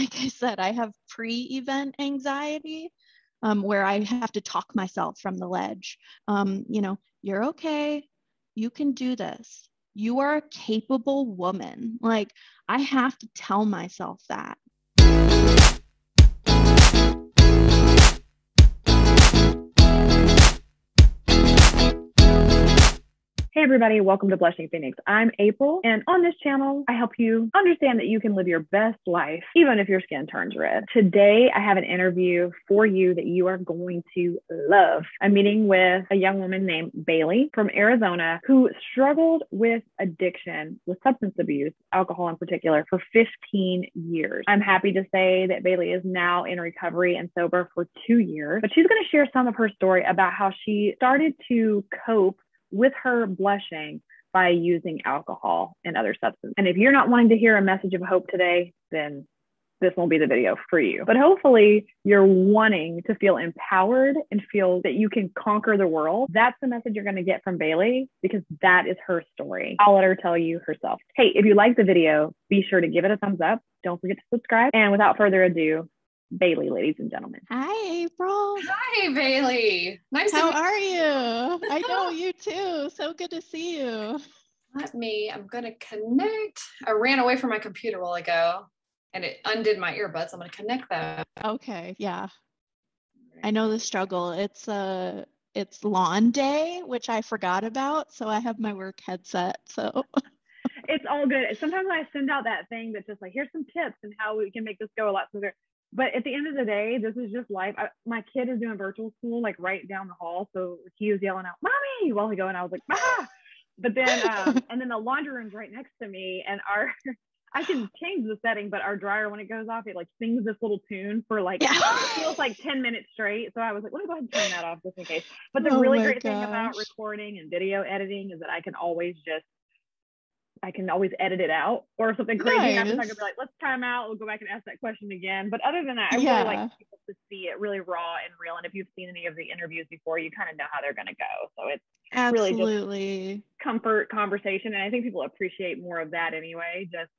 like I said, I have pre-event anxiety um, where I have to talk myself from the ledge. Um, you know, you're okay. You can do this. You are a capable woman. Like I have to tell myself that. Hey everybody, welcome to Blushing Phoenix. I'm April, and on this channel, I help you understand that you can live your best life even if your skin turns red. Today, I have an interview for you that you are going to love. I'm meeting with a young woman named Bailey from Arizona who struggled with addiction, with substance abuse, alcohol in particular, for 15 years. I'm happy to say that Bailey is now in recovery and sober for two years, but she's going to share some of her story about how she started to cope with her blushing by using alcohol and other substances. And if you're not wanting to hear a message of hope today, then this won't be the video for you. But hopefully, you're wanting to feel empowered and feel that you can conquer the world. That's the message you're going to get from Bailey because that is her story. I'll let her tell you herself. Hey, if you like the video, be sure to give it a thumbs up. Don't forget to subscribe. And without further ado, Bailey, ladies and gentlemen. Hi, April. Hi, Bailey. Nice to How are you? I know you too. So good to see you. Let me, I'm going to connect. I ran away from my computer a while ago and it undid my earbuds. I'm going to connect that. Okay. Yeah. I know the struggle. It's uh it's lawn day, which I forgot about. So I have my work headset. So it's all good. Sometimes I send out that thing that's just like, here's some tips and how we can make this go a lot smoother but at the end of the day, this is just life. I, my kid is doing virtual school like right down the hall, so he was yelling out "mommy" while he go, and I was like "ah." But then, um, and then the laundry room's right next to me, and our I can change the setting, but our dryer when it goes off, it like sings this little tune for like yeah. feels like 10 minutes straight. So I was like, let me go ahead and turn that off just in case. But the oh really great gosh. thing about recording and video editing is that I can always just I can always edit it out or something crazy. Nice. I'm going to be like, let's time out. We'll go back and ask that question again. But other than that, I yeah. really like people to see it really raw and real. And if you've seen any of the interviews before, you kind of know how they're going to go. So it's Absolutely. really just comfort conversation. And I think people appreciate more of that anyway. Just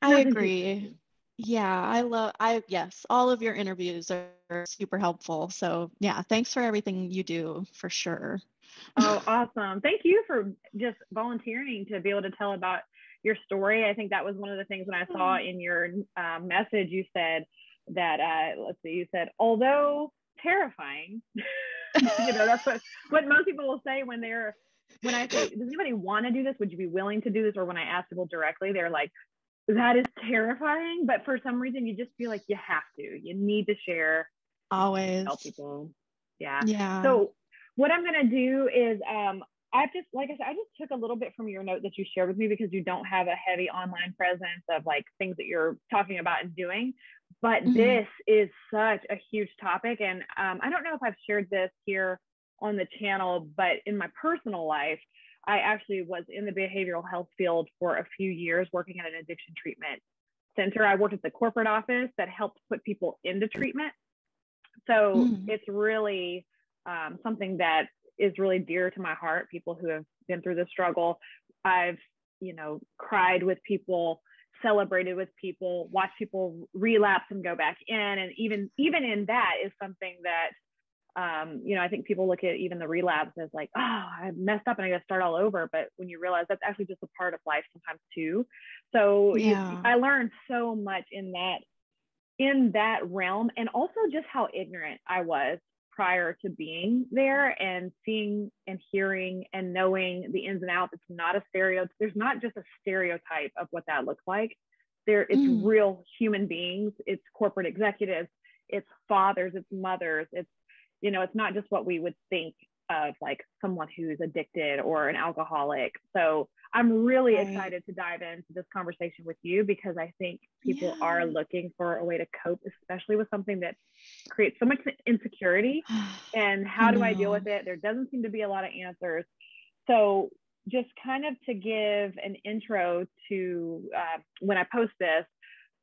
I agree. Yeah, I love I yes, all of your interviews are super helpful. So, yeah, thanks for everything you do for sure. Oh, awesome. Thank you for just volunteering to be able to tell about your story. I think that was one of the things when I saw mm-hmm. in your uh, message, you said that, uh, let's see, you said, although terrifying, you know, that's what, what most people will say when they're, when I say, does anybody want to do this? Would you be willing to do this? Or when I ask people directly, they're like, that is terrifying. But for some reason, you just feel like you have to, you need to share. Always. Tell people. Yeah. Yeah. So what I'm going to do is um, I've just, like I said, I just took a little bit from your note that you shared with me because you don't have a heavy online presence of like things that you're talking about and doing. But mm-hmm. this is such a huge topic. And um, I don't know if I've shared this here on the channel, but in my personal life, I actually was in the behavioral health field for a few years working at an addiction treatment center. I worked at the corporate office that helped put people into treatment. So mm. it's really um, something that is really dear to my heart. People who have been through the struggle. I've, you know, cried with people, celebrated with people, watched people relapse and go back in, and even even in that is something that. Um, you know, I think people look at even the relapse as like, oh, I messed up and I got to start all over. But when you realize that's actually just a part of life sometimes too. So yeah. I learned so much in that in that realm and also just how ignorant I was prior to being there and seeing and hearing and knowing the ins and outs. It's not a stereotype. There's not just a stereotype of what that looks like. There, it's mm. real human beings. It's corporate executives. It's fathers. It's mothers. It's you know, it's not just what we would think of like someone who's addicted or an alcoholic. So I'm really right. excited to dive into this conversation with you because I think people yeah. are looking for a way to cope, especially with something that creates so much insecurity. and how do I deal with it? There doesn't seem to be a lot of answers. So just kind of to give an intro to uh, when I post this,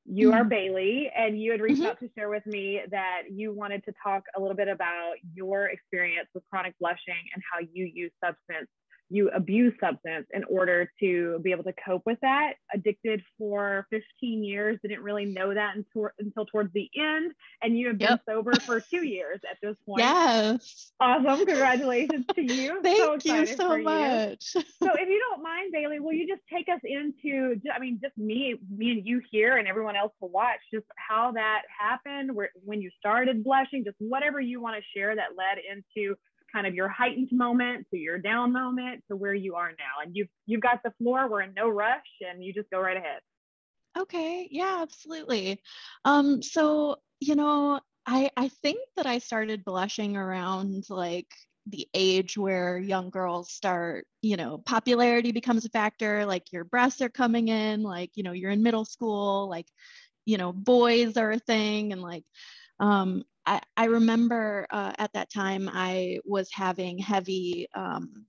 you mm-hmm. are Bailey, and you had reached mm-hmm. out to share with me that you wanted to talk a little bit about your experience with chronic blushing and how you use substance you abuse substance in order to be able to cope with that. Addicted for 15 years, didn't really know that until, until towards the end. And you have been yep. sober for two years at this point. Yes. Awesome. Congratulations to you. Thank so you so much. You. So if you don't mind, Bailey, will you just take us into, I mean, just me, me and you here and everyone else to watch, just how that happened, where, when you started blushing, just whatever you want to share that led into kind of your heightened moment to your down moment to where you are now. And you've you've got the floor. We're in no rush, and you just go right ahead. Okay. Yeah. Absolutely. Um. So you know, I I think that I started blushing around like the age where young girls start, you know, popularity becomes a factor, like your breasts are coming in, like, you know, you're in middle school, like, you know, boys are a thing. And like, um, I, I remember uh, at that time I was having heavy um,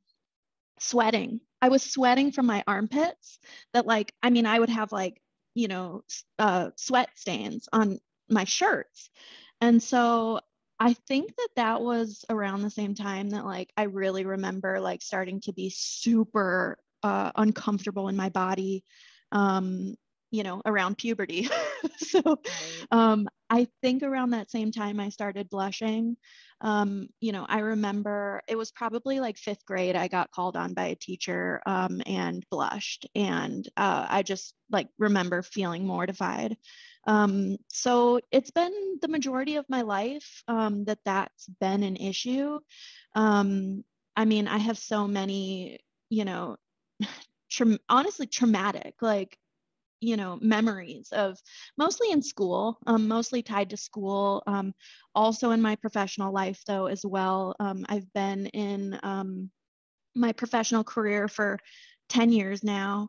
sweating. I was sweating from my armpits that like, I mean, I would have like, you know, uh, sweat stains on my shirts. And so I think that that was around the same time that like I really remember like starting to be super uh, uncomfortable in my body. Um, you know, around puberty. so um, I think around that same time I started blushing. Um, you know, I remember it was probably like fifth grade. I got called on by a teacher um, and blushed. And uh, I just like remember feeling mortified. Um, so it's been the majority of my life um, that that's been an issue. Um, I mean, I have so many, you know, tra- honestly traumatic like you know memories of mostly in school um, mostly tied to school um, also in my professional life though as well. Um, i've been in um, my professional career for 10 years now.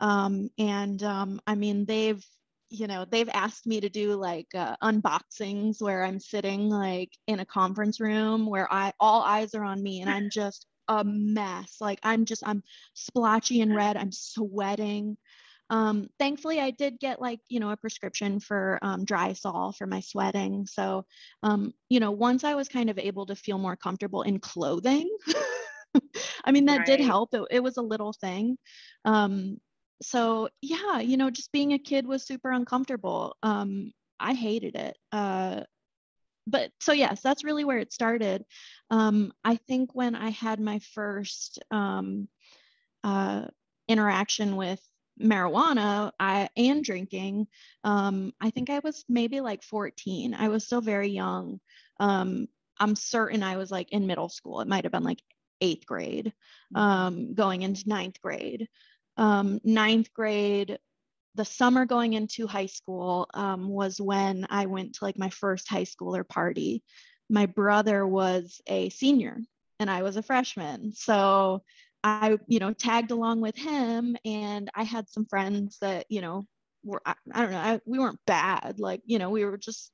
Um, and um, i mean they've you know they've asked me to do like uh, unboxings where i'm sitting like in a conference room where i all eyes are on me and i'm just a mess. Like i'm just i'm splotchy and red. I'm sweating um, thankfully, I did get like, you know, a prescription for um, Drysol for my sweating. So, um, you know, once I was kind of able to feel more comfortable in clothing, I mean, that right. did help. It, it, was a little thing. Um, so, yeah, you know, just being a kid was super uncomfortable. Um, I hated it. Uh, but so yes that's really where it started um, i think when i had my first um, uh, interaction with marijuana I, and drinking um, i think i was maybe like 14 i was still very young. Um, i'm certain i was like in middle school. It might have been like eighth grade mm-hmm. um, going into ninth grade. Um, ninth grade the summer going into high school um, was when i went to like my first high schooler party. My brother was a senior and i was a freshman. So I, you know, tagged along with him and I had some friends that, you know, were, I, I don't know, I, we weren't bad. Like, you know, we were just,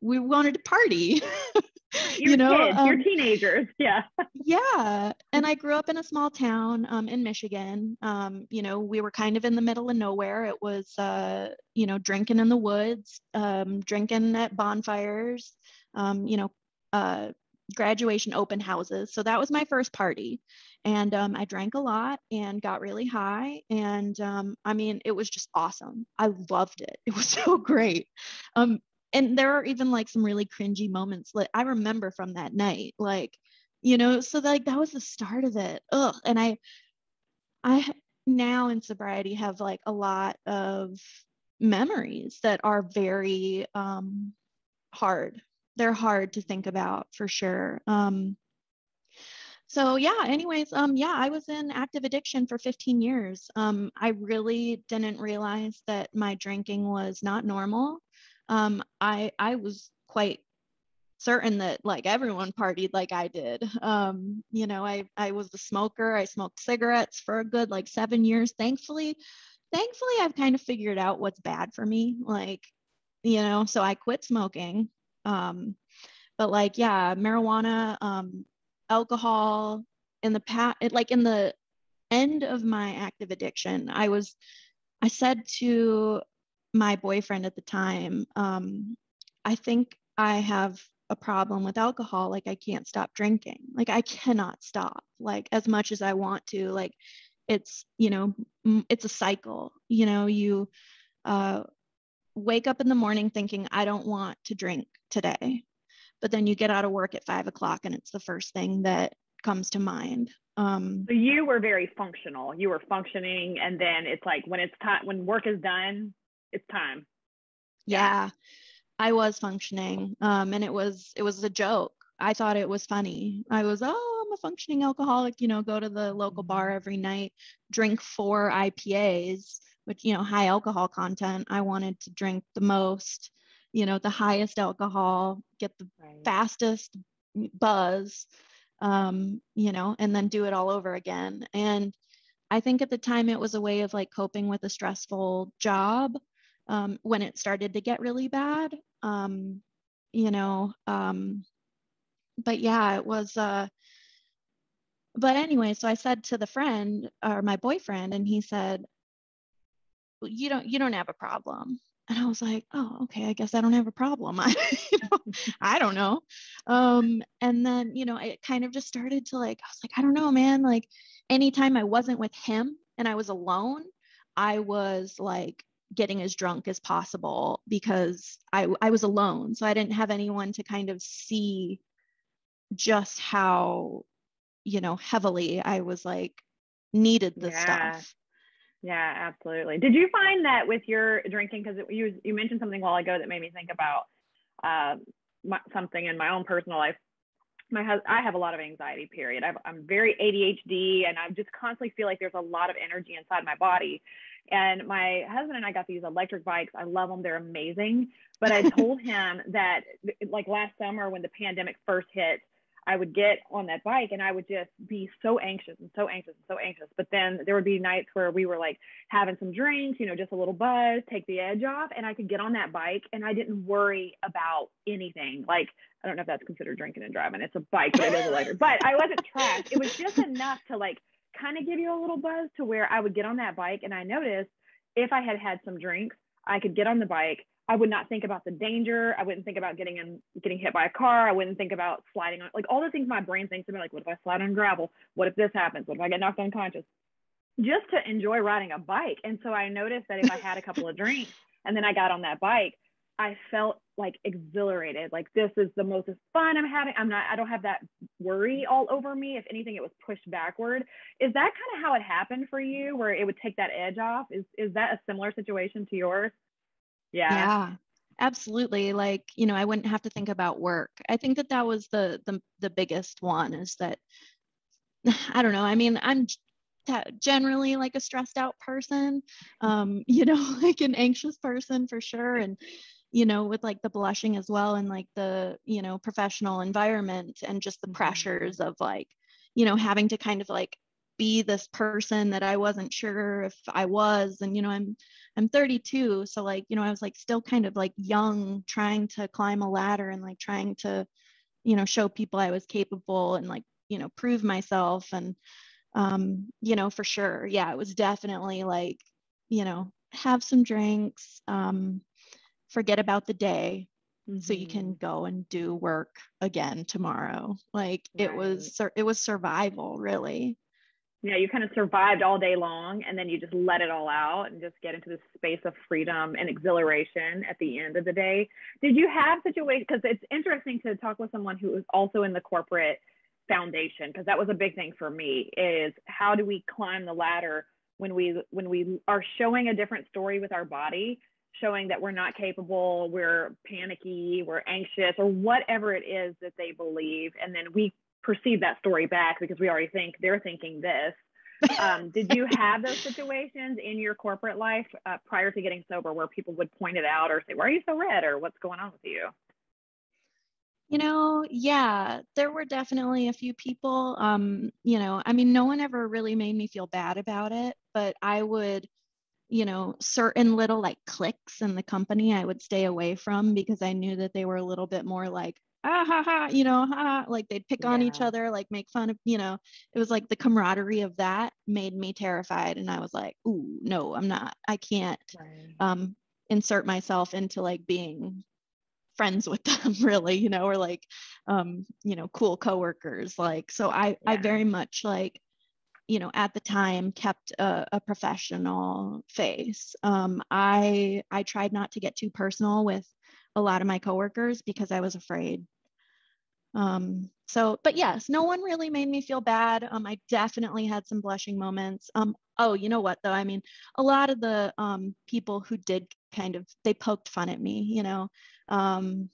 we wanted to party. you know, kids, um, you're teenagers. Yeah. yeah. And I grew up in a small town um, in Michigan. Um, you know, we were kind of in the middle of nowhere. It was, uh, you know, drinking in the woods, um, drinking at bonfires, um, you know, uh, graduation open houses. So that was my first party. And um, I drank a lot and got really high. And um, I mean, it was just awesome. I loved it. It was so great. Um, and there are even like some really cringy moments that I remember from that night. Like, you know, so like that was the start of it. Ugh. And I, I now in sobriety have like a lot of memories that are very um, hard they're hard to think about for sure. Um, so yeah, anyways, um, yeah, I was in active addiction for 15 years. Um, I really didn't realize that my drinking was not normal. Um, I I was quite certain that like everyone partied like I did. Um, you know, I I was a smoker. I smoked cigarettes for a good like seven years. Thankfully, thankfully I've kind of figured out what's bad for me. Like, you know, so I quit smoking. Um, but like, yeah, marijuana, um, alcohol in the past, like in the end of my active addiction, I was, I said to my boyfriend at the time, um, I think I have a problem with alcohol. Like i can't stop drinking. Like i cannot stop. Like as much as i want to like it's you know it's a cycle. You know you uh, wake up in the morning thinking i don't want to drink today but then you get out of work at five o'clock and it's the first thing that comes to mind um, so you were very functional you were functioning and then it's like when it's time when work is done it's time yeah I was functioning. Um, and it was it was a joke. I thought it was funny. I was, oh, I'm a functioning alcoholic, you know, go to the local bar mm-hmm. every night, drink four IPAs, which, you know, high alcohol content. I wanted to drink the most, you know, the highest alcohol, get the right. fastest buzz, um, you know, and then do it all over again. And I think at the time it was a way of like coping with a stressful job um, when it started to get really bad. Um, you know, um, but yeah, it was. Uh, but anyway, so I said to the friend or my boyfriend, and he said, "You don't, you don't have a problem." And I was like, "Oh, okay. I guess I don't have a problem. I, you know, I don't know." Um, and then, you know, it kind of just started to like, I was like, "I don't know, man." Like, anytime I wasn't with him and I was alone, I was like getting as drunk as possible because I, I was alone. So I didn't have anyone to kind of see just how, you know, heavily I was like needed the yeah. stuff. Yeah, absolutely. Did you find that with your drinking? Because you you mentioned something a while ago that made me think about uh, my, something in my own personal life. My husband, I have a lot of anxiety. Period. i am very ADHD, and I just constantly feel like there's a lot of energy inside my body. And my husband and I got these electric bikes. I love them. They're amazing. But I told him that like last summer when the pandemic first hit, I would get on that bike and I would just be so anxious and so anxious and so anxious. But then there would be nights where we were like having some drinks, you know, just a little buzz, take the edge off, and I could get on that bike and I didn't worry about anything. Like I don't know if that's considered drinking and driving. It's a bike, but it is electric. But I wasn't trashed. It was just enough to like kind of give you a little buzz to where I would get on that bike and I noticed if I had had some drinks, I could get on the bike. I would not think about the danger. I wouldn't think about getting in, getting hit by a car. I wouldn't think about sliding on, like all the things my brain thinks about, like, what if I slide on gravel? What if this happens? What if I get knocked unconscious? Just to enjoy riding a bike. And so I noticed that if I had a couple of drinks and then I got on that bike, I felt like exhilarated. Like this is the most fun I'm having. I'm not, I don't have that worry all over me. If anything, it was pushed backward. Is that kind of how it happened for you where it would take that edge off? Is is that a similar situation to yours? Yeah. Yeah. Absolutely. Like, you know, I wouldn't have to think about work. I think that that was the the the biggest one is that I don't know. I mean, I'm generally like a stressed out person um you know like an anxious person for sure and you know with like the blushing as well and like the you know professional environment and just the mm-hmm. pressures of like you know having to kind of like be this person that I wasn't sure if I was and you know I'm I'm 32 so like you know I was like still kind of like young trying to climb a ladder and like trying to you know show people I was capable and like you know prove myself and um you know for sure yeah it was definitely like you know have some drinks um forget about the day mm-hmm. so you can mm-hmm. go and do work again tomorrow like right. it was it was survival really yeah you kind of survived all day long and then you just let it all out and just get into this space of freedom and exhilaration at the end of the day did you have situations because it's interesting to talk with someone who is also in the corporate foundation because that was a big thing for me is how do we climb the ladder when we when we are showing a different story with our body showing that we're not capable, we're panicky, we're anxious, or whatever it is that they believe. And then we perceive that story back because we already think they're thinking this. Um, did you have those situations in your corporate life uh, prior to getting sober where people would point it out or say, Why are you so red? or what's going on with you? You know, yeah, there were definitely a few people. Um, you know, I mean, no one ever really made me feel bad about it, but I would you know, certain little like cliques in the company I would stay away from because I knew that they were a little bit more like, ah ha ha, you know, ha, like they'd pick yeah. on each other, like make fun of, you know, it was like the camaraderie of that made me terrified. And I was like, ooh, no, I'm not, I can't right. um, insert myself into like being friends with them really you know or like um you know cool coworkers like so i yeah. i very much like you know at the time kept a, a professional face um i i tried not to get too personal with a lot of my coworkers because i was afraid um so but yes no one really made me feel bad. Um i definitely had some blushing moments. Um oh you know what though? I mean a lot of the um people who did kind of they poked fun at me you know? Um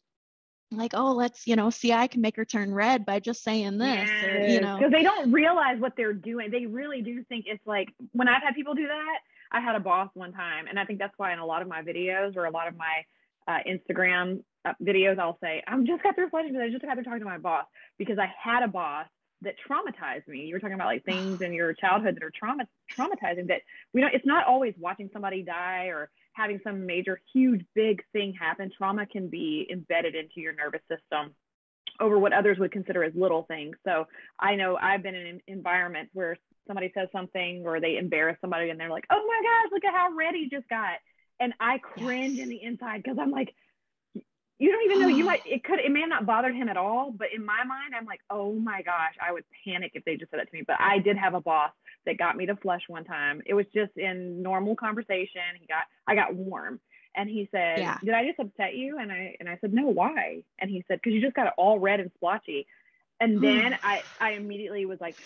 like oh let's you know see i can make her turn red by just saying this yes, or, you know? because they don't realize what they're doing. They really do think it's like when i've had people do that i had a boss one time and i think that's why in a lot of my videos or a lot of my uh, instagram Uh, videos i'll say i'm just got through reflecting i just got through talking to my boss because i had a boss that traumatized me you were talking about like things in your childhood that are trauma traumatizing that we don't it's not always watching somebody die or having some major, huge, big thing happen, trauma can be embedded into your nervous system over what others would consider as little things. So I know I've been in environments where somebody says something or they embarrass somebody and they're like, oh my gosh, look at how red he just got. And I cringe yes. in the inside because I'm like, you don't even know. You might it could it may have not bothered him at all but in my mind i'm like oh my gosh i would panic if they just said that to me. But i did have a boss that got me to flush one time. It was just in normal conversation. He got i got warm. And he said yeah. did i just upset you? And i and i said no why? And he said because you just got it all red and splotchy and hmm. then i i immediately was like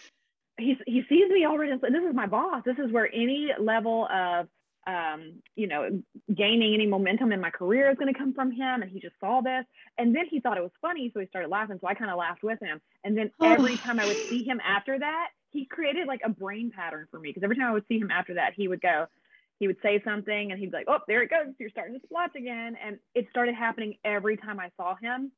he, he sees me already this is my boss. This is where any level of um, you know, gaining any momentum in my career is going to come from him. And he just saw this. And then he thought it was funny. So he started laughing. So I kind of laughed with him. And then every time I would see him after that, he created like a brain pattern for me. Because every time I would see him after that, he would go, he would say something and he'd be like, oh, there it goes. You're starting to splotch again. And it started happening every time I saw him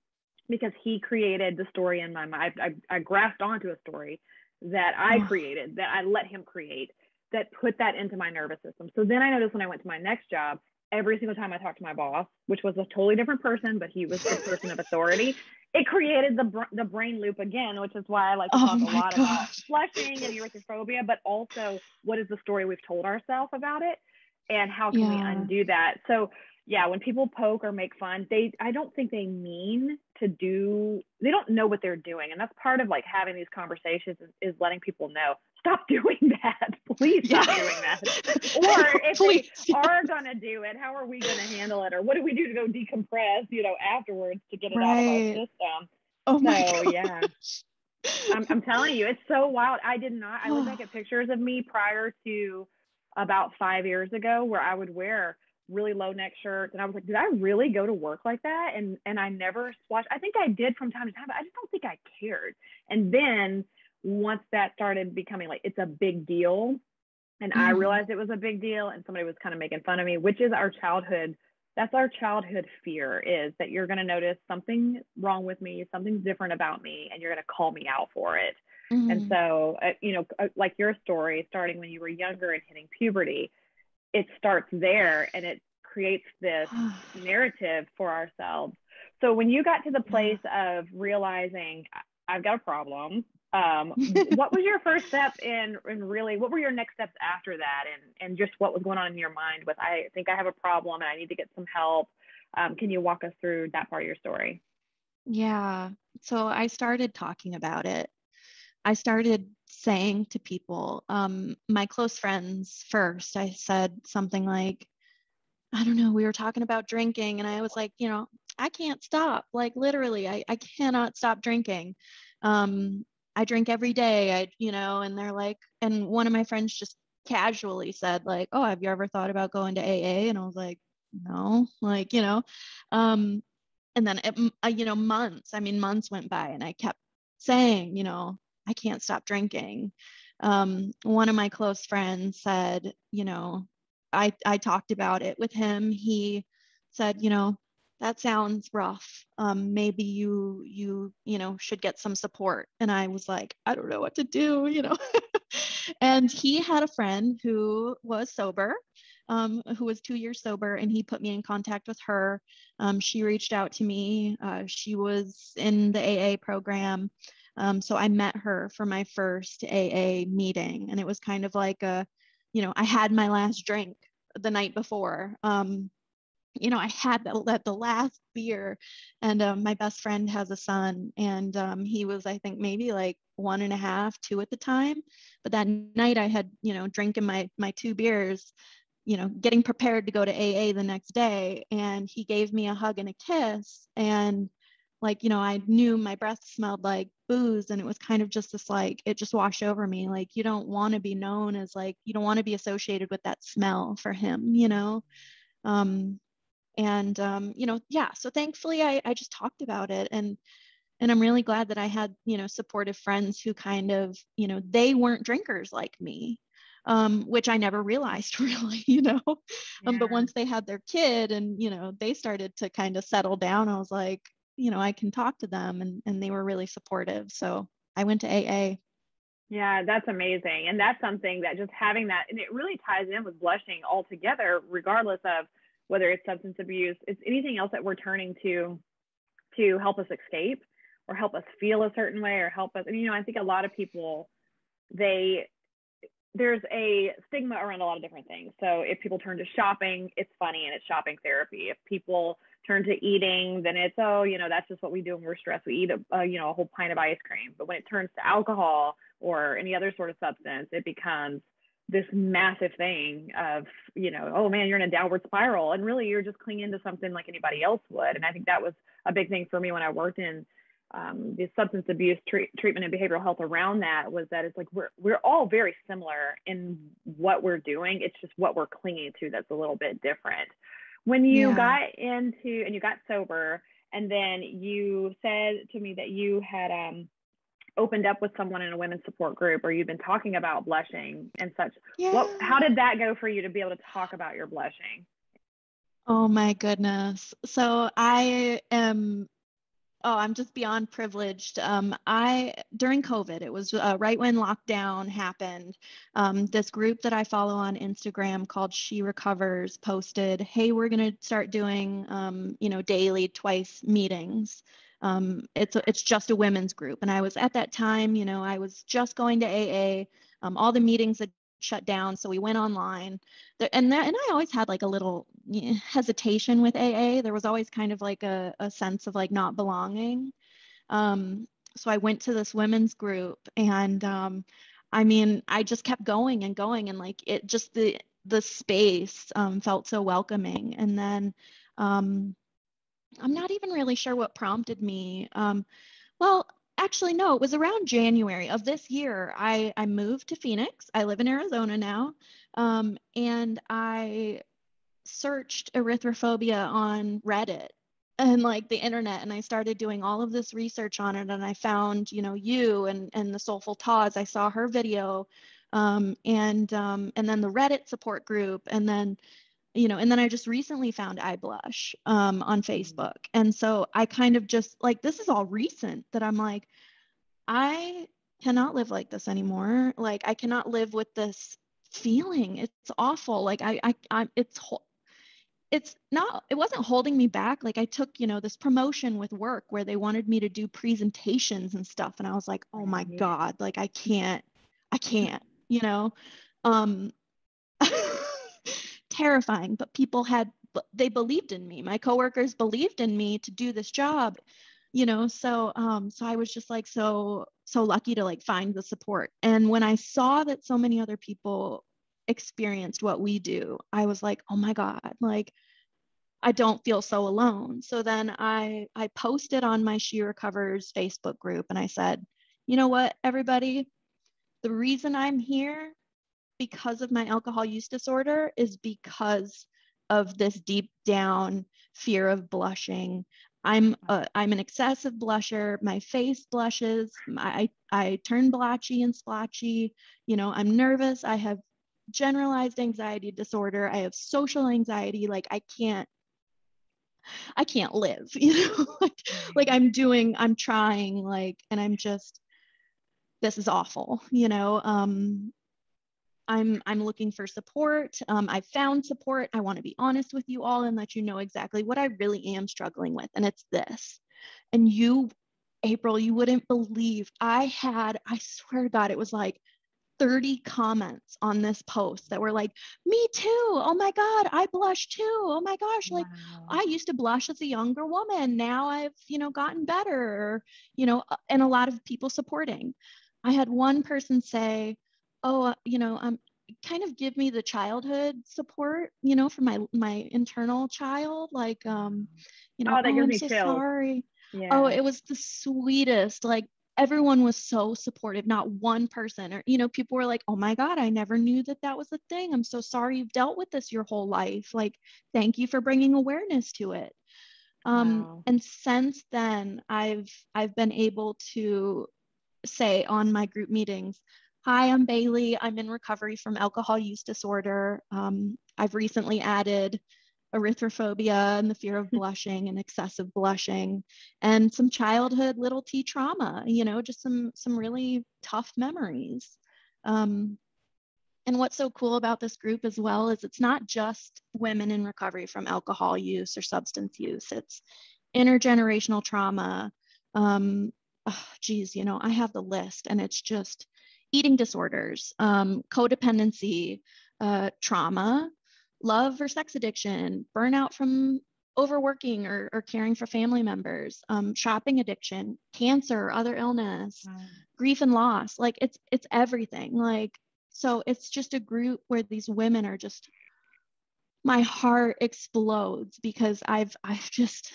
because he created the story in my mind. I, I, I grasped onto a story that I created, that I let him create that put that into my nervous system. So then I noticed when I went to my next job, every single time I talked to my boss, which was a totally different person, but he was the person of authority, it created the br- the brain loop again, which is why I like to oh talk a lot gosh. about flushing and erythrophobia, but also what is the story we've told ourselves about it, and how can yeah. we undo that? So yeah, when people poke or make fun, they I don't think they mean to do. They don't know what they're doing, and that's part of like having these conversations is, is letting people know stop doing that. Please stop yeah. doing that. Or if Please. they are gonna do it, how are we gonna handle it? Or what do we do to go decompress, you know, afterwards to get it right. out of our system? Oh my so, gosh. yeah. I'm, I'm telling you, it's so wild. I did not. I look back at pictures of me prior to about five years ago, where I would wear really low neck shirts, and I was like, did I really go to work like that? And and I never swatched. I think I did from time to time, but I just don't think I cared. And then once that started becoming like it's a big deal and mm-hmm. i realized it was a big deal and somebody was kind of making fun of me which is our childhood that's our childhood fear is that you're going to notice something wrong with me something's different about me and you're going to call me out for it mm-hmm. and so uh, you know uh, like your story starting when you were younger and hitting puberty it starts there and it creates this narrative for ourselves so when you got to the place of realizing i've got a problem um, what was your first step in, in really what were your next steps after that? And and just what was going on in your mind with i think i have a problem and i need to get some help. Um, can you walk us through that part of your story? Yeah. So i started talking about it. I started saying to people um, my close friends first. I said something like i don't know we were talking about drinking and i was like you know i can't stop. Like literally i, I cannot stop drinking. Um, I drink every day. I, you know, and they're like, and one of my friends just casually said, like, oh, have you ever thought about going to AA? And I was like, no, like, you know, um, and then, it, uh, you know, months, I mean, months went by and I kept saying, you know, I can't stop drinking. Um, one of my close friends said, you know, I, I talked about it with him. He said, you know, that sounds rough. Um, maybe you you you know should get some support. And i was like i don't know what to do you know. And he had a friend who was sober um, who was two years sober and he put me in contact with her. Um, she reached out to me. Uh, she was in the aa program. Um, so i met her for my first aa meeting and it was kind of like a you know i had my last drink the night before. Um, you know, I had that the last beer, and um, my best friend has a son, and um, he was, I think, maybe like one and a half, two at the time. But that night, I had, you know, drinking my my two beers, you know, getting prepared to go to AA the next day, and he gave me a hug and a kiss, and like, you know, I knew my breath smelled like booze, and it was kind of just this like it just washed over me. Like, you don't want to be known as like you don't want to be associated with that smell for him, you know. Um, and um, you know yeah so thankfully I, I just talked about it and and i'm really glad that i had you know supportive friends who kind of you know they weren't drinkers like me um, which i never realized really you know yeah. um, but once they had their kid and you know they started to kind of settle down i was like you know i can talk to them and, and they were really supportive so i went to aa yeah, that's amazing. And that's something that just having that, and it really ties in with blushing altogether, regardless of whether it's substance abuse, it's anything else that we're turning to to help us escape or help us feel a certain way or help us. And, you know, I think a lot of people, they, there's a stigma around a lot of different things. So if people turn to shopping, it's funny and it's shopping therapy. If people turn to eating, then it's, oh, you know, that's just what we do when we're stressed. We eat a, you know, a whole pint of ice cream. But when it turns to alcohol or any other sort of substance, it becomes, this massive thing of you know oh man you're in a downward spiral. And really you're just clinging to something like anybody else would. And i think that was a big thing for me when i worked in um, the substance abuse tre- treatment and behavioral health around that was that it's like we're we're all very similar in what we're doing. It's just what we're clinging to that's a little bit different. When you yeah. got into and you got sober and then you said to me that you had um opened up with someone in a women's support group or you've been talking about blushing and such yeah. what how did that go for you to be able to talk about your blushing? Oh my goodness. So i am oh i'm just beyond privileged. Um, i during covid it was uh, right when lockdown happened um, this group that i follow on instagram called she recovers posted hey we're going to start doing um, you know daily twice meetings um, it's it's just a women's group. And i was at that time you know i was just going to aa um, all the meetings had shut down so we went online. There, and that, and i always had like a little hesitation with aa there was always kind of like a, a sense of like not belonging. Um, so i went to this women's group and um, i mean i just kept going and going and like it just the the space um, felt so welcoming. And then um, I'm not even really sure what prompted me. Um, well, actually, no, it was around January of this year. I, I moved to Phoenix. I live in Arizona now. Um, and I searched erythrophobia on Reddit and like the internet and I started doing all of this research on it and I found, you know, you and and the Soulful Taz. I saw her video um, and um, and then the Reddit support group and then you know and then i just recently found i blush um, on mm-hmm. facebook. And so i kind of just like this is all recent that i'm like i cannot live like this anymore. Like i cannot live with this feeling. It's awful. Like i i i'm it's it's not it wasn't holding me back. Like i took you know this promotion with work where they wanted me to do presentations and stuff. And i was like oh my god. Like i can't i can't you know? Um terrifying, but people had they believed in me. My coworkers believed in me to do this job, you know. So um so I was just like so so lucky to like find the support. And when I saw that so many other people experienced what we do, I was like, "Oh my god, like I don't feel so alone." So then I I posted on my She Recovers Facebook group and I said, "You know what, everybody, the reason I'm here because of my alcohol use disorder is because of this deep down fear of blushing. I'm a, I'm an excessive blusher. My face blushes. I I turn blotchy and splotchy. You know, I'm nervous. I have generalized anxiety disorder. I have social anxiety. Like I can't I can't live, you know, like, like I'm doing, I'm trying, like, and I'm just, this is awful, you know. Um, I'm I'm looking for support. Um, I found support. I want to be honest with you all and let you know exactly what I really am struggling with, and it's this. And you, April, you wouldn't believe I had. I swear to God, it was like 30 comments on this post that were like, me too. Oh my God, I blush too. Oh my gosh, like Wow. I used to blush as a younger woman. Now I've, you know, gotten better, you know, uh, and a lot of people supporting. I had one person say, oh, uh, you know, um, kind of give me the childhood support, you know, for my my internal child, like, um, you know, Oh, oh, I'm so sorry. yeah. Oh, it was the sweetest. Like everyone was so supportive. Not one person, or you know, people were like, "Oh my God, I never knew that that was a thing. I'm so sorry you've dealt with this your whole life. Like, thank you for bringing awareness to it." Um, Wow. and since then, I've I've been able to say on my group meetings, "Hi, I'm Bailey. I'm in recovery from alcohol use disorder. Um, I've recently added." erythrophobia and the fear of blushing and excessive blushing and some childhood little t trauma you know just some some really tough memories um, and what's so cool about this group as well is it's not just women in recovery from alcohol use or substance use it's intergenerational trauma um, oh, geez you know i have the list and it's just eating disorders um, codependency uh, trauma love or sex addiction, burnout from overworking or, or caring for family members, um, shopping addiction, cancer, other illness, Wow. grief and loss. Like it's it's everything. Like so, it's just a group where these women are just. My heart explodes because I've I've just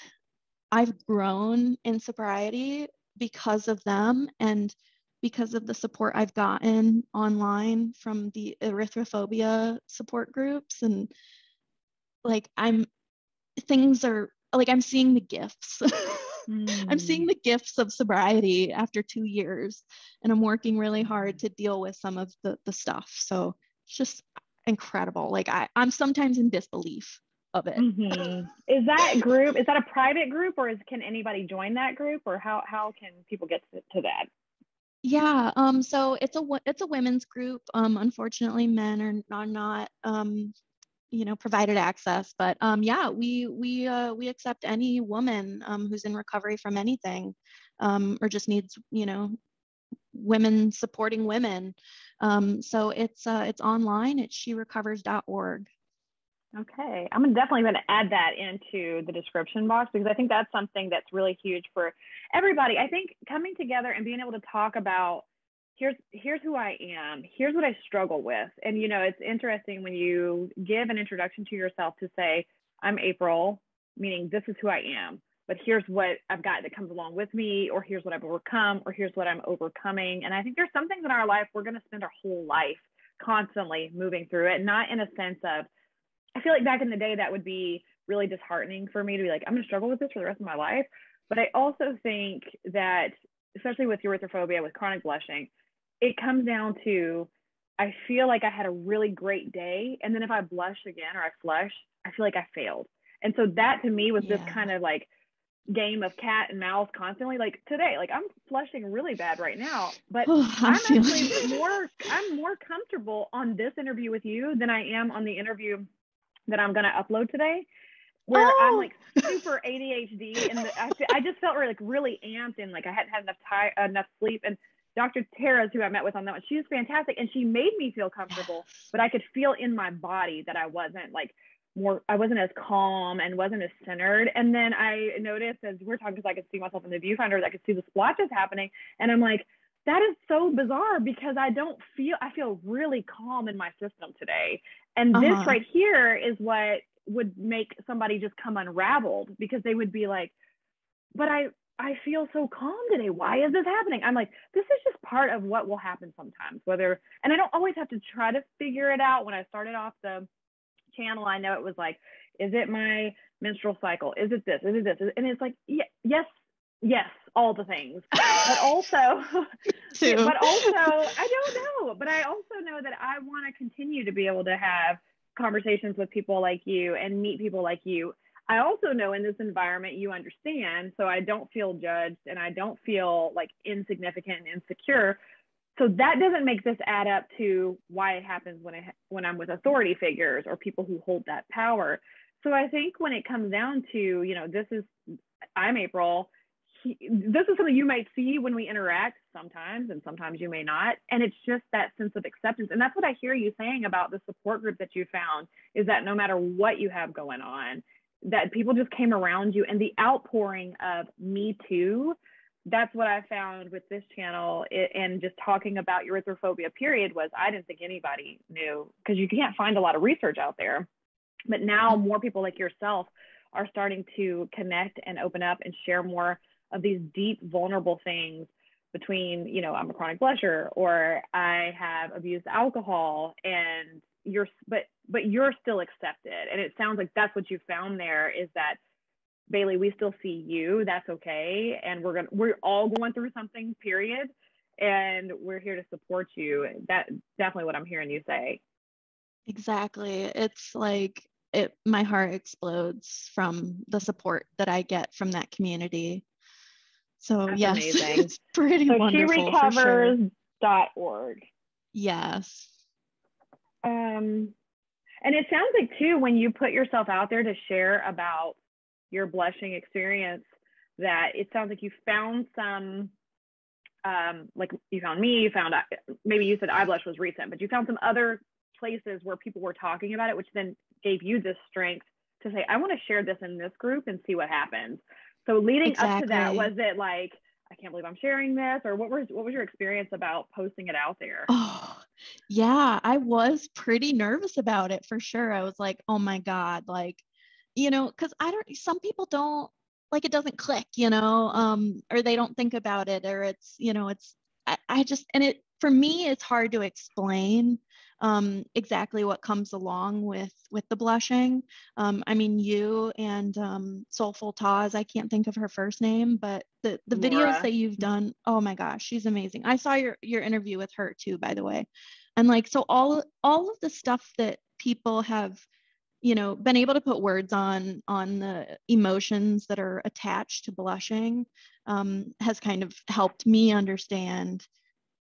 I've grown in sobriety because of them and because of the support I've gotten online from the erythrophobia support groups and like I'm things are like I'm seeing the gifts. I'm seeing the gifts of sobriety after 2 years and I'm working really hard to deal with some of the the stuff. So it's just incredible. Like I I'm sometimes in disbelief of it. Mhm. Is that group? Is that a private group, or is can anybody join that group, or how how can people get to, to that? Yeah, um, so it's a it's a women's group. Um, unfortunately, men are, are not um, you know, provided access. But um, yeah, we we uh, we accept any woman um, who's in recovery from anything, um, or just needs you know, women supporting women. Um, so it's uh, it's online. It's sherecovers.org. Okay, I'm definitely going to add that into the description box because I think that's something that's really huge for everybody. I think coming together and being able to talk about here's here's who I am, here's what I struggle with, and you know it's interesting when you give an introduction to yourself to say I'm April, meaning this is who I am, but here's what I've got that comes along with me, or here's what I've overcome, or here's what I'm overcoming, and I think there's some things in our life we're going to spend our whole life constantly moving through it, not in a sense of I feel like back in the day that would be really disheartening for me to be like, I'm gonna struggle with this for the rest of my life. But I also think that, especially with erythrophobia, with chronic blushing, it comes down to I feel like I had a really great day. And then if I blush again or I flush, I feel like I failed. And so that to me was this kind of like game of cat and mouse constantly. Like today, like I'm flushing really bad right now, but I'm I'm actually more I'm more comfortable on this interview with you than I am on the interview that I'm going to upload today where I'm Oh. like super ADHD and the, I, I just felt like really amped and like I hadn't had enough time enough sleep and Dr. Tara's who I met with on that one she was fantastic and she made me feel comfortable but I could feel in my body that I wasn't like more I wasn't as calm and wasn't as centered and then I noticed as we're talking because I could see myself in the viewfinder I could see the splotches happening and I'm like that is so bizarre because I don't feel I feel really calm in my system today. And this Uh-huh. right here is what would make somebody just come unraveled because they would be like, but I I feel so calm today. Why is this happening? I'm like, this is just part of what will happen sometimes. Whether and I don't always have to try to figure it out. When I started off the channel, I know it was like, is it my menstrual cycle? Is it this? Is it this? And it's like, yeah, yes, yes, all the things. But also but also I don't know. But I also know that I want to continue to be able to have conversations with people like you and meet people like you. I also know in this environment you understand, so I don't feel judged and I don't feel like insignificant and insecure. So that doesn't make this add up to why it happens when I when I'm with authority figures or people who hold that power. So I think when it comes down to, you know, this is I'm April, he, this is something you might see when we interact sometimes and sometimes you may not. And it's just that sense of acceptance. And that's what i hear you saying about the support group that you found is that no matter what you have going on that people just came around you and the outpouring of me too. That's what i found with this channel. And just talking about erythrophobia period was i didn't think anybody knew because you can't find a lot of research out there. But now more people like yourself are starting to connect and open up and share more of these deep vulnerable things between you know i'm a chronic blusher or i have abused alcohol and you're but but you're still accepted. And it sounds like that's what you found there is that bailey we still see you. That's okay. And we're gonna we're all going through something period. And we're here to support you. That definitely what i'm hearing you say. Exactly. It's like it my heart explodes from the support that i get from that community so That's yes, amazing. it's pretty so wonderful. She recovers dot org. Yes. Um, and it sounds like too when you put yourself out there to share about your blushing experience, that it sounds like you found some, um, like you found me, you found maybe you said I blush was recent, but you found some other places where people were talking about it, which then gave you this strength to say, I want to share this in this group and see what happens. So leading exactly. up to that, was it like, I can't believe I'm sharing this, or what was what was your experience about posting it out there? Oh, yeah, I was pretty nervous about it for sure. I was like, oh my god, like, you know, because I don't. Some people don't like it doesn't click, you know, um, or they don't think about it, or it's you know, it's I, I just and it for me, it's hard to explain um, exactly what comes along with with the blushing. Um, I mean, you and um, Soulful Taz, I can't think of her first name, but the the Laura. videos that you've done, oh my gosh, she's amazing. I saw your your interview with her too, by the way, and like so all all of the stuff that people have you know been able to put words on on the emotions that are attached to blushing um, has kind of helped me understand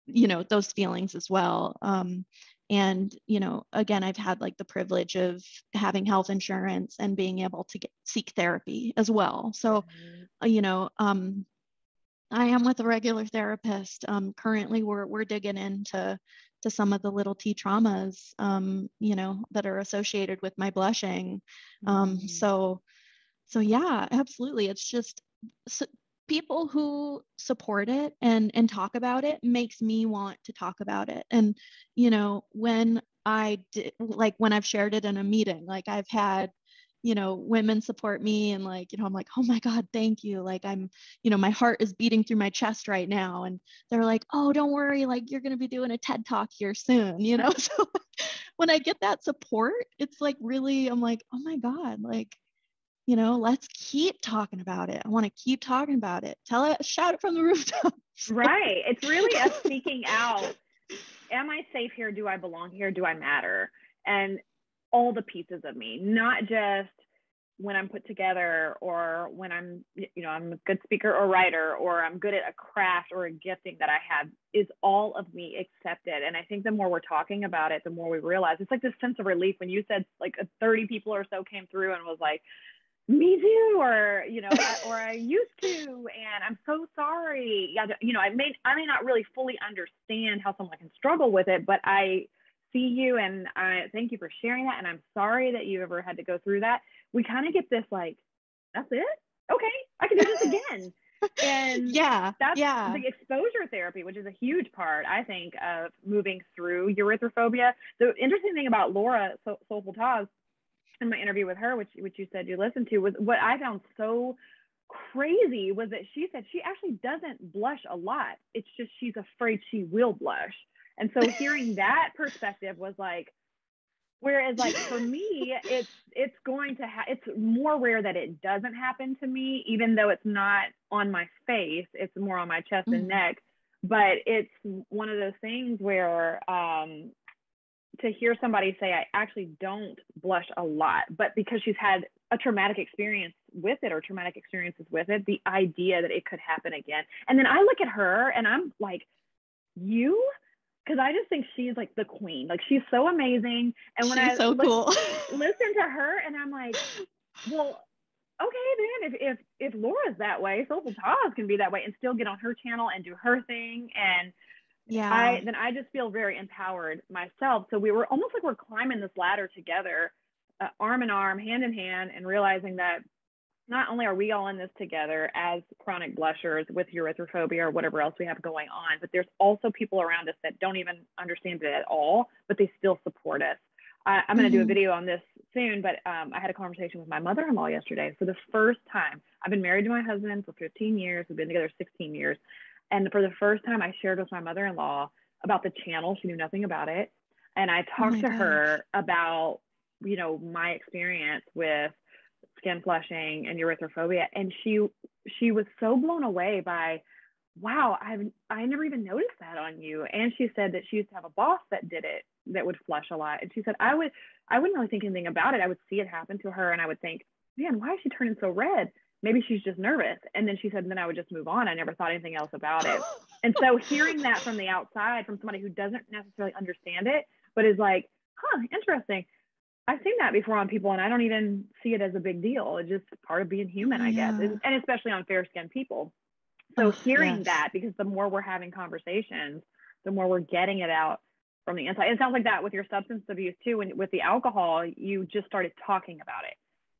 you know those feelings as well um, and you know again i've had like the privilege of having health insurance and being able to get seek therapy as well so mm-hmm. you know um i am with a regular therapist um currently we're we're digging into to some of the little t traumas um you know that are associated with my blushing um mm-hmm. so so yeah absolutely it's just so people who support it and and talk about it makes me want to talk about it. And you know when i did like when i've shared it in a meeting like i've had you know women support me and like you know i'm like oh my god thank you. Like i'm you know my heart is beating through my chest right now. And they're like oh don't worry. Like you're going to be doing a ted talk here soon you know? So when i get that support it's like really i'm like oh my god like you know, let's keep talking about it. I want to keep talking about it. Tell it, shout it from the rooftops. right. It's really a seeking out. Am I safe here? Do I belong here? Do I matter? And all the pieces of me, not just when I'm put together or when I'm, you know, I'm a good speaker or writer or I'm good at a craft or a gifting that I have is all of me accepted. And I think the more we're talking about it, the more we realize it's like this sense of relief when you said like 30 people or so came through and was like, me too or you know or i used to and i'm so sorry. Yeah you know i may i may not really fully understand how someone can struggle with it but i see you and i thank you for sharing that and i'm sorry that you ever had to go through that. We kind of get this like that's it? Okay i can do this again. And yeah that's yeah. the exposure therapy which is a huge part i think of moving through erythrophobia the interesting thing about laura soulful taz in my interview with her, which which you said you listened to, was what I found so crazy was that she said she actually doesn't blush a lot. It's just she's afraid she will blush. And so hearing that perspective was like, whereas like for me, it's it's going to ha- it's more rare that it doesn't happen to me, even though it's not on my face, it's more on my chest mm-hmm. and neck. But it's one of those things where um, to hear somebody say, I actually don't blush a lot, but because she's had a traumatic experience with it or traumatic experiences with it, the idea that it could happen again. And then I look at her and I'm like, you? Because I just think she's like the queen. Like she's so amazing. And when she's I so li- cool. listen to her and I'm like, well, okay then if if if Laura's that way, so Taz can be that way and still get on her channel and do her thing. And yeah. I then I just feel very empowered myself. So we were almost like we're climbing this ladder together, uh, arm in arm, hand in hand, and realizing that not only are we all in this together as chronic blushers with erythrophobia or whatever else we have going on, but there's also people around us that don't even understand it at all, but they still support us. I, am going to mm-hmm. do a mm-hmm. video on this soon, but um, I had a conversation with my mother-in-law yesterday. For the first time, I've been married to my husband for 15 years. We've been together 16 years. And for the first time, I shared with my mother in law about the channel. She knew nothing about it. And I oh talked oh to gosh. her about, you know, my experience with skin flushing and erythrophobia. And she she was so blown away by, wow, I've I never even noticed that on you. And she said that she used to have a boss that did it that would flush a lot. And she said, I would I wouldn't really think anything about it. I would see it happen to her and I would think, man, why is she turning so red? Maybe she's just nervous. And then she said, and then I would just move on. I never thought anything else about it. and so hearing that from the outside, from somebody who doesn't necessarily understand it, but is like, huh, interesting. I've seen that before on people and I don't even see it as a big deal. It's just part of being human, I yeah. guess. And especially on fair skinned people. So oh, hearing yes. that, because the more we're having conversations, the more we're getting it out from the inside. It sounds like that with your substance abuse too. When with the alcohol, you just started talking about it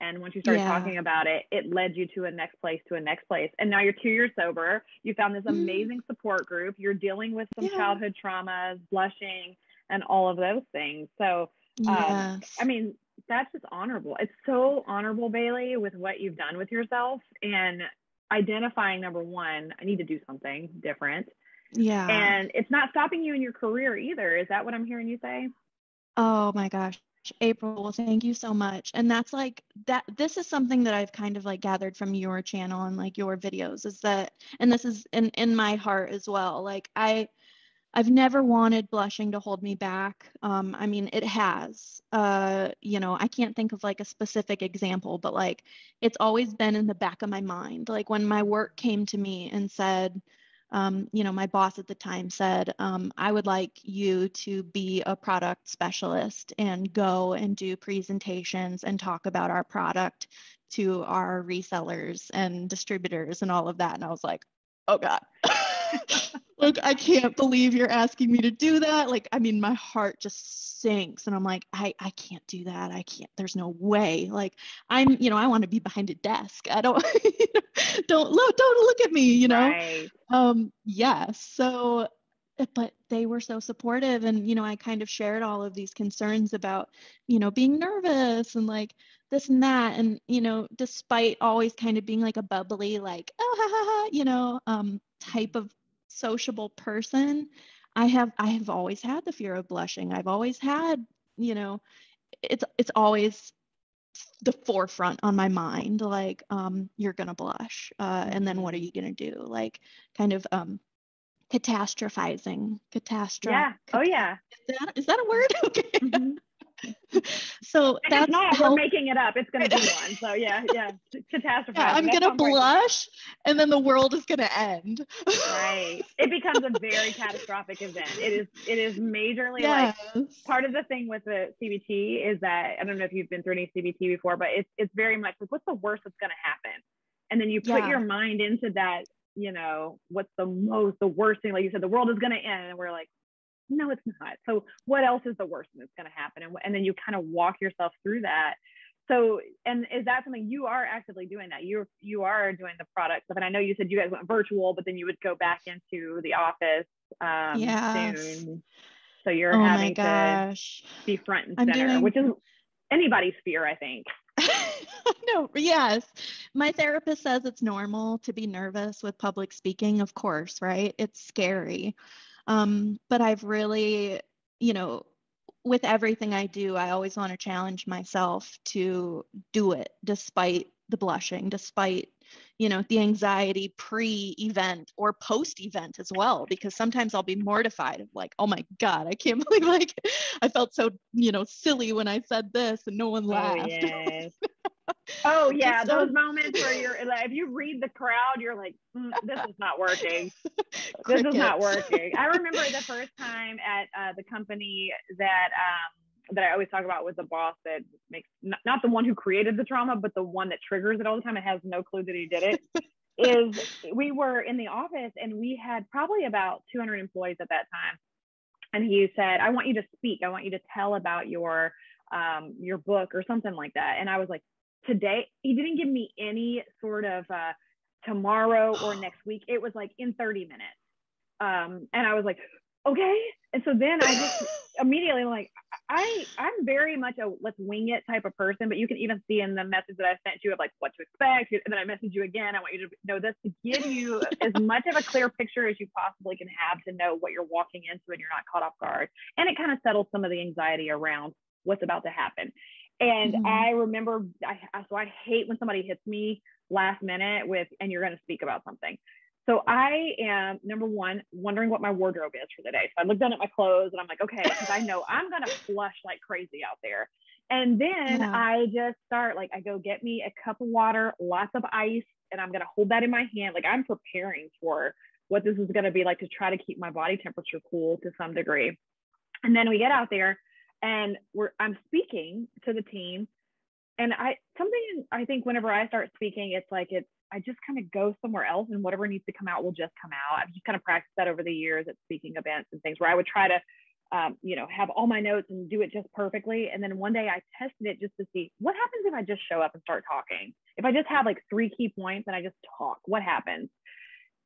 and once you started yeah. talking about it, it led you to a next place, to a next place. And now you're two years sober. You found this mm-hmm. amazing mm. support group. You're dealing with some yeah. childhood traumas, blushing, and all of those things. So, um, yes. I mean, that's just honorable. It's so honorable, Bailey, with what you've done with yourself and identifying number one, I need to do something different. Yeah. And it's not stopping you in your career either. Is that what I'm hearing you say? Oh my gosh. April, thank you so much. And that's like that this is something that I've kind of like gathered from your channel and like your videos is that and this is in in my heart as well. Like I I've never wanted blushing to hold me back. Um, I mean, it has. Uh, you know, I can't think of like a specific example, but like it's always been in the back of my mind. Like when my work came to me and said, um, you know, my boss at the time said, um, I would like you to be a product specialist and go and do presentations and talk about our product to our resellers and distributors and all of that. And I was like, oh God. like I can't believe you're asking me to do that. Like, I mean, my heart just sinks and I'm like, I, I can't do that. I can't, there's no way. Like I'm, you know, I want to be behind a desk. I don't, don't look, don't look at me, you know? Right. Um, yes. Yeah, so, but they were so supportive and, you know, I kind of shared all of these concerns about, you know, being nervous and like this and that. And, you know, despite always kind of being like a bubbly, like, oh, ha, ha, ha, you know, um, type of sociable person i have i have always had the fear of blushing. I've always had you know it's it's always the forefront on my mind like um you're gonna blush uh and then what are you gonna do? Like kind of um catastrophizing catastrophe yeah. Oh yeah. Is that, is that a word? Okay. Mm-hmm. so if that's not we're making it up. It's going to be one. So yeah yeah. Catastrophe yeah, i'm going to blush and then the world is going to end. Right. It becomes a very catastrophic event. It is it is majorly yes. like part of the thing with the cbt is that i don't know if you've been through any cbt before but it's it's very much like what's the worst that's going to happen? And then you put yeah. your mind into that you know what's the most the worst thing like you said the world is going to end and we're like no, it's not. So what else is the worst that's going to happen? And, and then you kind of walk yourself through that. So, and is that something you are actively doing that you you are doing the product stuff? And I know you said you guys went virtual, but then you would go back into the office um, yes. soon. So you're oh having to be front and center, doing... which is anybody's fear, I think. no, yes. My therapist says it's normal to be nervous with public speaking, of course, right? It's scary. Um, but I've really, you know, with everything I do, I always want to challenge myself to do it despite the blushing, despite, you know, the anxiety pre event or post event as well, because sometimes I'll be mortified of like, oh my God, I can't believe like I felt so, you know, silly when I said this and no one laughed. Oh, yes. Oh yeah, so, those moments where you're like, if you read the crowd, you're like, mm, this is not working. this is not working. I remember the first time at uh, the company that um, that I always talk about with the boss that makes not, not the one who created the trauma, but the one that triggers it all the time and has no clue that he did it. is we were in the office and we had probably about 200 employees at that time. And he said i want you to speak. I want you to tell about your um, your book or something like that. And i was like today? He didn't give me any sort of uh, tomorrow or next week. It was like in 30 minutes. Um, and i was like okay. And so then i just immediately like I I'm very much a let's wing it type of person, but you can even see in the message that I sent you of like what to expect, and then I message you again. I want you to know this to give you as much of a clear picture as you possibly can have to know what you're walking into and you're not caught off guard, and it kind of settles some of the anxiety around what's about to happen. And mm-hmm. I remember, I so I hate when somebody hits me last minute with, and you're going to speak about something. So I am number one, wondering what my wardrobe is for the day. So I look down at my clothes and I'm like, okay, because I know I'm gonna flush like crazy out there. And then yeah. I just start like I go get me a cup of water, lots of ice, and I'm gonna hold that in my hand. Like I'm preparing for what this is gonna be like to try to keep my body temperature cool to some degree. And then we get out there and we're I'm speaking to the team. And I something I think whenever I start speaking, it's like it's I just kind of go somewhere else and whatever needs to come out will just come out. I've just kind of practiced that over the years at speaking events and things where I would try to, um, you know, have all my notes and do it just perfectly. And then one day I tested it just to see what happens if I just show up and start talking. If I just have like three key points and I just talk, what happens?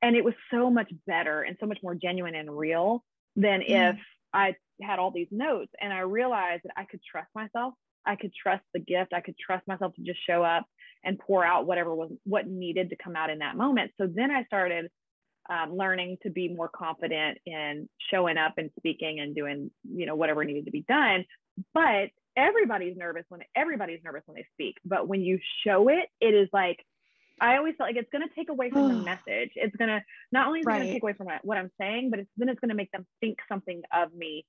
And it was so much better and so much more genuine and real than mm. if I had all these notes and I realized that I could trust myself. I could trust the gift. I could trust myself to just show up and pour out whatever was what needed to come out in that moment. So then I started um, learning to be more confident in showing up and speaking and doing, you know, whatever needed to be done. But everybody's nervous when everybody's nervous when they speak. But when you show it, it is like I always felt like it's going to take away from the message. It's going to not only is right. going to take away from what I'm saying, but it's then it's going to make them think something of me,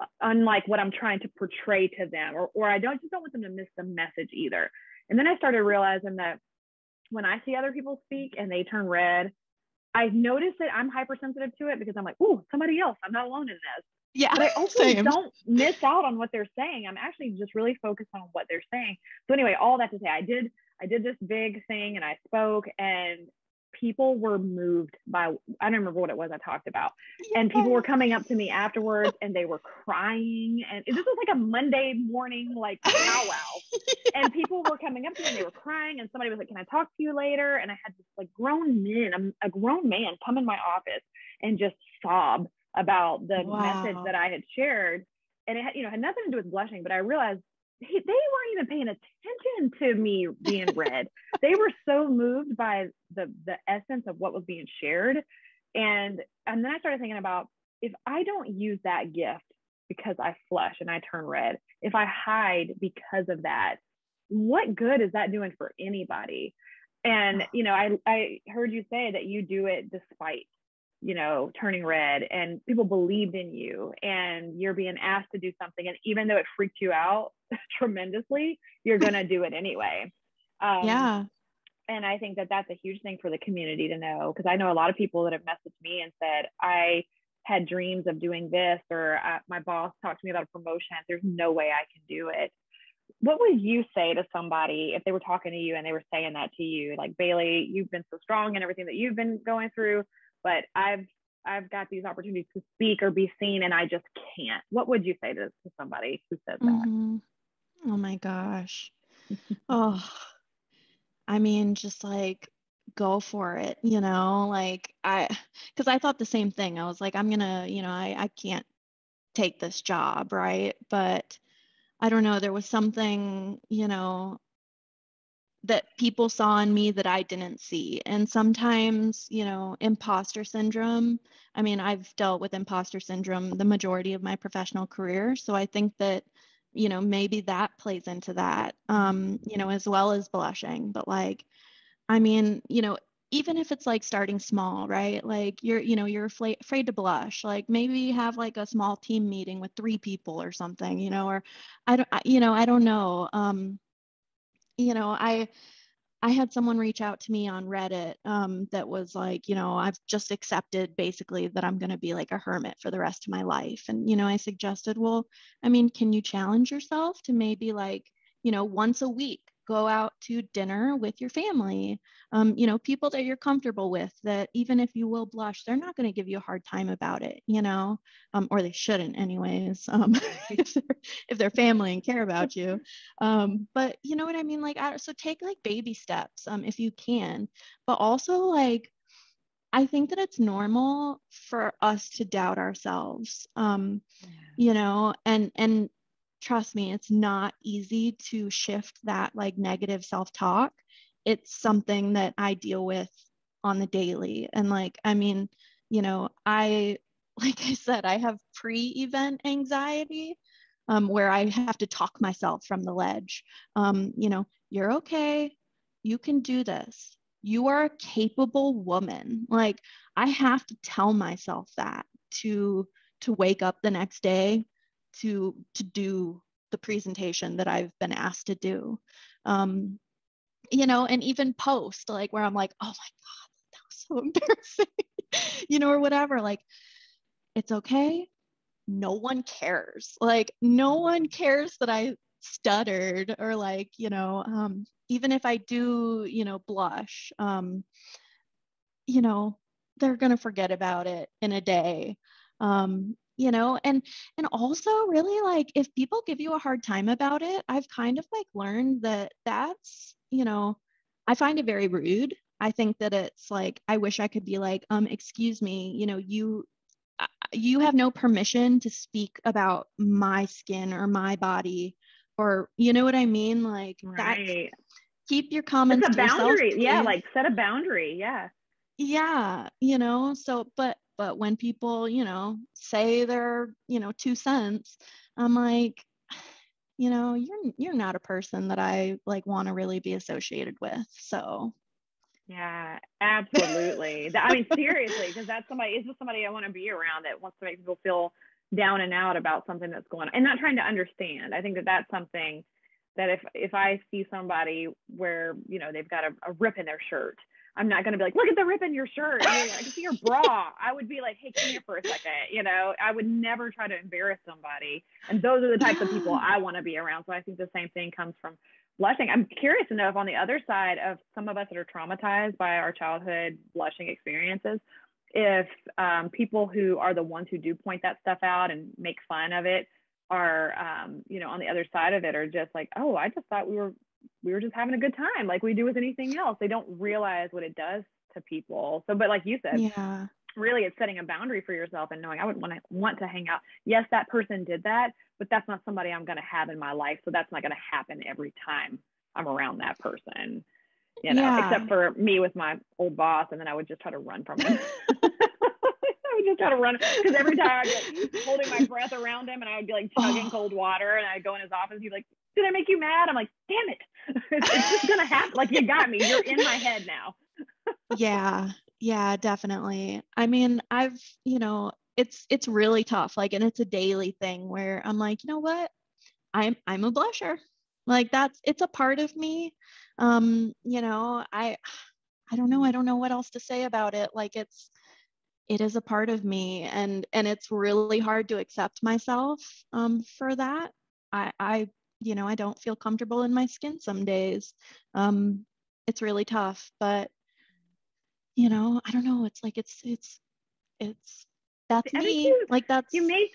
uh, unlike what I'm trying to portray to them. Or or I don't just don't want them to miss the message either. And then I started realizing that when I see other people speak and they turn red, I notice that I'm hypersensitive to it because I'm like, oh, somebody else. I'm not alone in this. Yeah. But I also same. don't miss out on what they're saying. I'm actually just really focused on what they're saying. So anyway, all that to say, I did I did this big thing and I spoke and people were moved by I don't remember what it was I talked about. And people were coming up to me afterwards and they were crying. And this was like a Monday morning like powwow. And people were coming up to me and they were crying. And somebody was like, Can I talk to you later? And I had this like grown man, a, um, a grown man come in my office and just sob about the wow. message that I had shared. And it had, you know, had nothing to do with blushing, but I realized he, they weren't even paying attention to me being red. they were so moved by the the essence of what was being shared, and and then I started thinking about if I don't use that gift because I flush and I turn red, if I hide because of that, what good is that doing for anybody? And you know, I I heard you say that you do it despite you know, turning red and people believed in you and you're being asked to do something. And even though it freaked you out tremendously, you're going to do it anyway. Um, yeah. And I think that that's a huge thing for the community to know because I know a lot of people that have messaged me and said, I had dreams of doing this, or uh, my boss talked to me about a promotion. There's no way I can do it. What would you say to somebody if they were talking to you and they were saying that to you? Like, Bailey, you've been so strong and everything that you've been going through but I've I've got these opportunities to speak or be seen and I just can't. What would you say to, to somebody who says that? Mm-hmm. Oh my gosh. oh, I mean, just like go for it, you know, like I, cause I thought the same thing. I was like, I'm going to, you know, I, I can't take this job. Right. But I don't know. There was something, you know, that people saw in me that I didn't see. And sometimes, you know, imposter syndrome. I mean, I've dealt with imposter syndrome the majority of my professional career. So I think that, you know, maybe that plays into that, um, you know, as well as blushing. But like, I mean, you know, even if it's like starting small, right? Like you're, you know, you're afraid, afraid to blush. Like maybe you have like a small team meeting with three people or something, you know, or I don't, you know, I don't know. Um, you know, I I had someone reach out to me on Reddit um, that was like, you know, I've just accepted basically that I'm going to be like a hermit for the rest of my life. And, you know, I suggested, well, I mean, can you challenge yourself to maybe like, you know, once a week go out to dinner with your family um, you know people that you're comfortable with that even if you will blush they're not going to give you a hard time about it you know um, or they shouldn't anyways um, if, they're, if they're family and care about you um, but you know what i mean like I, so take like baby steps um, if you can but also like I think that it's normal for us to doubt ourselves. Um, yeah. you know, and and trust me, it's not easy to shift that like negative self talk. It's something that I deal with on the daily. And like, I mean, you know, I, like I said, I have pre event anxiety um, where I have to talk myself from the ledge. Um, you know, you're okay. You can do this. You are a capable woman. Like, I have to tell myself that to to wake up the next day to to do the presentation that I've been asked to do. Um, you know, and even post like where I'm like, oh my God, that was so embarrassing, you know, or whatever. Like, it's okay. No one cares. Like, no one cares that I stuttered or like, you know, um, even if I do, you know, blush, um, you know, they're going to forget about it in a day. Um, you know and and also really like if people give you a hard time about it i've kind of like learned that that's you know i find it very rude. I think that it's like i wish i could be like um excuse me you know you uh, you have no permission to speak about my skin or my body or you know what i mean? Like right. keep your comments it's a boundary. Yourself, yeah like set a boundary. Yeah. Yeah you know so but but when people you know say their you know two cents i'm like you know you're you're not a person that i like want to really be associated with so. Yeah absolutely. I mean seriously because that's somebody is just somebody i want to be around that wants to make people feel down and out about something that's going on and not trying to understand. I think that that's something that if if i see somebody where you know they've got a, a rip in their shirt I'm not going to be like, look at the rip in your shirt. I can see your bra. I would be like, hey, come here for a second. You know, I would never try to embarrass somebody. And those are the types of people I want to be around. So I think the same thing comes from blushing. I'm curious to know if on the other side of some of us that are traumatized by our childhood blushing experiences, if um, people who are the ones who do point that stuff out and make fun of it are, um, you know, on the other side of it are just like, oh, I just thought we were we were just having a good time like we do with anything else. They don't realize what it does to people. So, but like you said, yeah, really it's setting a boundary for yourself and knowing I would want to want to hang out. Yes, that person did that, but that's not somebody I'm going to have in my life. So that's not going to happen every time I'm around that person. You know, yeah. except for me with my old boss, and then I would just try to run from him. I would just try to run because every time I'd be like holding my breath around him, and I would be like chugging oh. cold water, and I'd go in his office. He'd be like, "Did I make you mad?" I'm like, "Damn it!" it's, just gonna happen. Like you got me. You're in my head now. yeah, yeah, definitely. I mean, I've, you know, it's it's really tough. Like, and it's a daily thing where I'm like, you know what? I'm I'm a blusher. Like that's it's a part of me. Um, you know, I I don't know. I don't know what else to say about it. Like it's it is a part of me and and it's really hard to accept myself um, for that. I I you know, I don't feel comfortable in my skin some days. Um, it's really tough, but you know, I don't know. It's like it's it's it's that's me. You, like that's you made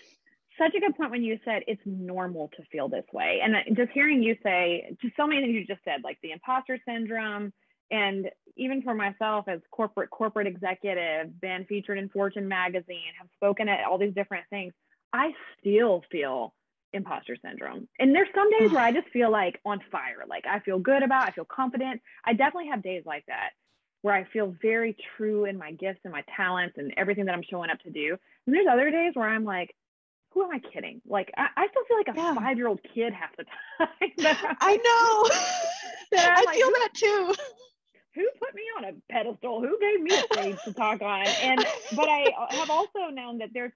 such a good point when you said it's normal to feel this way, and just hearing you say just so many things you just said, like the imposter syndrome, and even for myself as corporate corporate executive, been featured in Fortune magazine, have spoken at all these different things. I still feel imposter syndrome. And there's some days where I just feel like on fire. Like I feel good about, I feel confident. I definitely have days like that where I feel very true in my gifts and my talents and everything that I'm showing up to do. And there's other days where I'm like, who am I kidding? Like I, I still feel like a yeah. five year old kid half the time. I know. I like, feel that too. Who put me on a pedestal? Who gave me a stage to talk on? And but I have also known that there's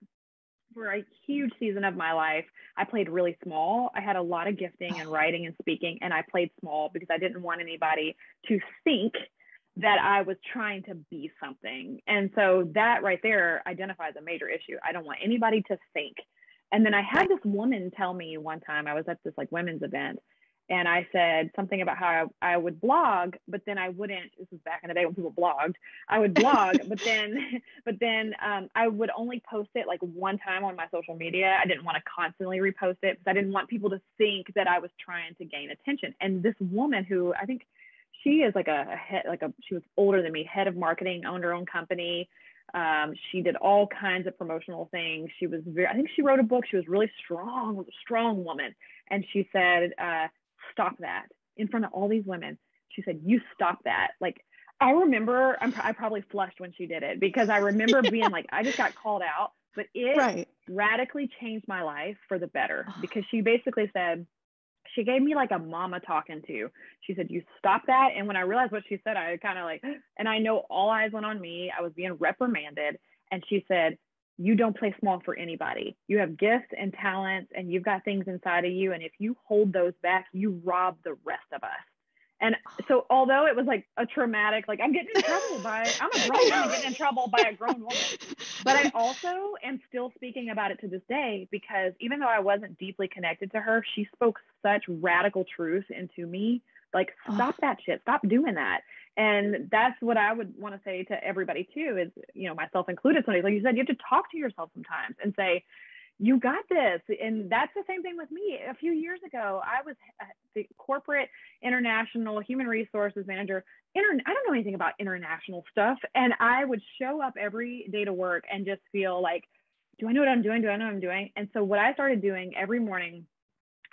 for a huge season of my life, I played really small. I had a lot of gifting and writing and speaking, and I played small because I didn't want anybody to think that I was trying to be something. And so that right there identifies a major issue. I don't want anybody to think. And then I had this woman tell me one time, I was at this like women's event, and I said something about how I, I, would blog, but then I wouldn't. This was back in the day when people blogged. I would blog, but then, but then um, I would only post it like one time on my social media. I didn't want to constantly repost it because I didn't want people to think that I was trying to gain attention. And this woman who I think she is like a, a head, like a she was older than me, head of marketing, owned her own company. Um, she did all kinds of promotional things. She was very, I think she wrote a book. She was really strong, strong woman. And she said, uh, stop that in front of all these women. She said, you stop that. Like, I remember, I'm, I probably flushed when she did it because I remember yeah. being like, I just got called out, but it right. radically changed my life for the better because she basically said, she gave me like a mama talking to. She said, You stop that. And when I realized what she said, I kind of like, and I know all eyes went on me. I was being reprimanded. And she said, You don't play small for anybody. You have gifts and talents, and you've got things inside of you. And if you hold those back, you rob the rest of us. And so, although it was like a traumatic, like I'm getting in trouble by, I'm a grown woman getting in trouble by a grown woman. But I also am still speaking about it to this day because even though I wasn't deeply connected to her, she spoke such radical truth into me. Like, stop that shit. Stop doing that. And that's what I would want to say to everybody too is, you know, myself included. Somebody, like you said, you have to talk to yourself sometimes and say, you got this. And that's the same thing with me. A few years ago, I was the corporate international human resources manager. Inter- I don't know anything about international stuff. And I would show up every day to work and just feel like, do I know what I'm doing? Do I know what I'm doing? And so what I started doing every morning,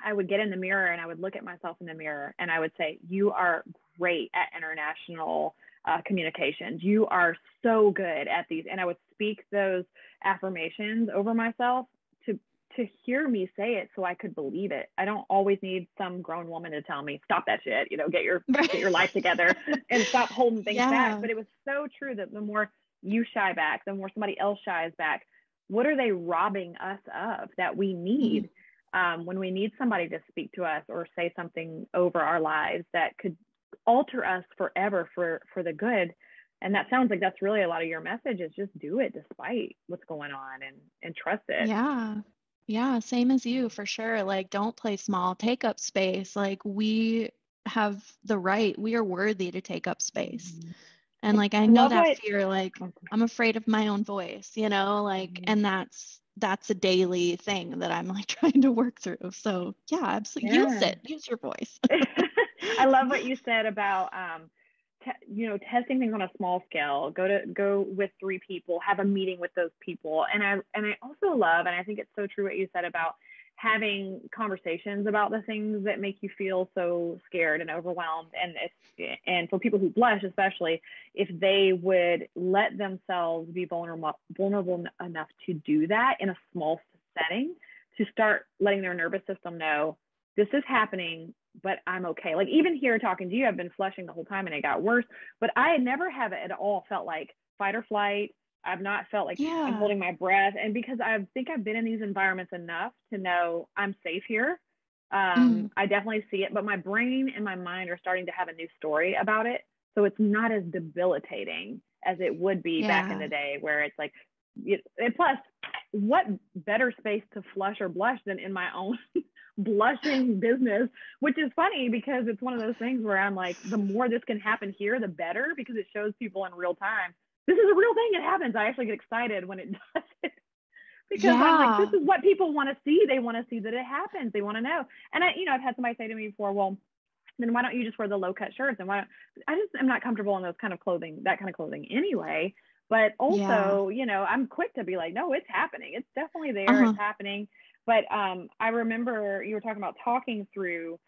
I would get in the mirror and I would look at myself in the mirror and I would say, you are great at international uh, communications. You are so good at these. And I would speak those affirmations over myself to to hear me say it so I could believe it. I don't always need some grown woman to tell me, stop that shit, you know, get your get your life together and stop holding things yeah. back. But it was so true that the more you shy back, the more somebody else shies back, what are they robbing us of that we need? Mm-hmm. Um, when we need somebody to speak to us or say something over our lives that could alter us forever for for the good and that sounds like that's really a lot of your message is just do it despite what's going on and and trust it yeah yeah, same as you for sure. Like, don't play small, take up space. Like, we have the right, we are worthy to take up space. Mm-hmm. And like, I know that it. fear, like, I'm afraid of my own voice, you know, like, mm-hmm. and that's, that's a daily thing that I'm like trying to work through. So, yeah, absolutely. Yeah. Use it, use your voice. I love what you said about, um, te- you know testing things on a small scale go to go with three people have a meeting with those people and i and i also love and i think it's so true what you said about having conversations about the things that make you feel so scared and overwhelmed and and for people who blush especially if they would let themselves be vulnerable vulnerable enough to do that in a small setting to start letting their nervous system know this is happening but I'm okay. Like even here talking to you, I've been flushing the whole time and it got worse. But I never have at all felt like fight or flight. I've not felt like yeah. I'm holding my breath. And because I think I've been in these environments enough to know I'm safe here. Um, mm. I definitely see it, but my brain and my mind are starting to have a new story about it. So it's not as debilitating as it would be yeah. back in the day where it's like, and plus, what better space to flush or blush than in my own blushing business, which is funny because it's one of those things where I'm like, the more this can happen here, the better because it shows people in real time. This is a real thing. It happens. I actually get excited when it does it because yeah. I'm like, this is what people want to see. They want to see that it happens. They want to know. And I, you know, I've had somebody say to me before, well, then why don't you just wear the low cut shirts? And why don't I just am not comfortable in those kind of clothing, that kind of clothing anyway. But also, yeah. you know, I'm quick to be like, no, it's happening. It's definitely there. Uh-huh. It's happening. But um, I remember you were talking about talking through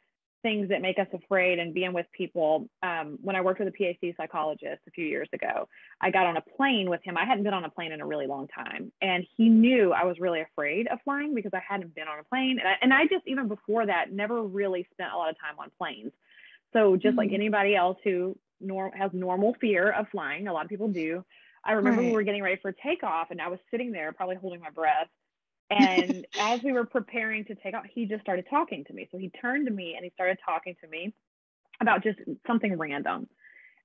things that make us afraid and being with people. Um, when I worked with a PhD psychologist a few years ago, I got on a plane with him. I hadn't been on a plane in a really long time. And he knew I was really afraid of flying because I hadn't been on a plane. And I, and I just, even before that, never really spent a lot of time on planes. So just mm-hmm. like anybody else who nor- has normal fear of flying, a lot of people do. I remember right. we were getting ready for takeoff and I was sitting there probably holding my breath And as we were preparing to take off, he just started talking to me. So he turned to me and he started talking to me about just something random.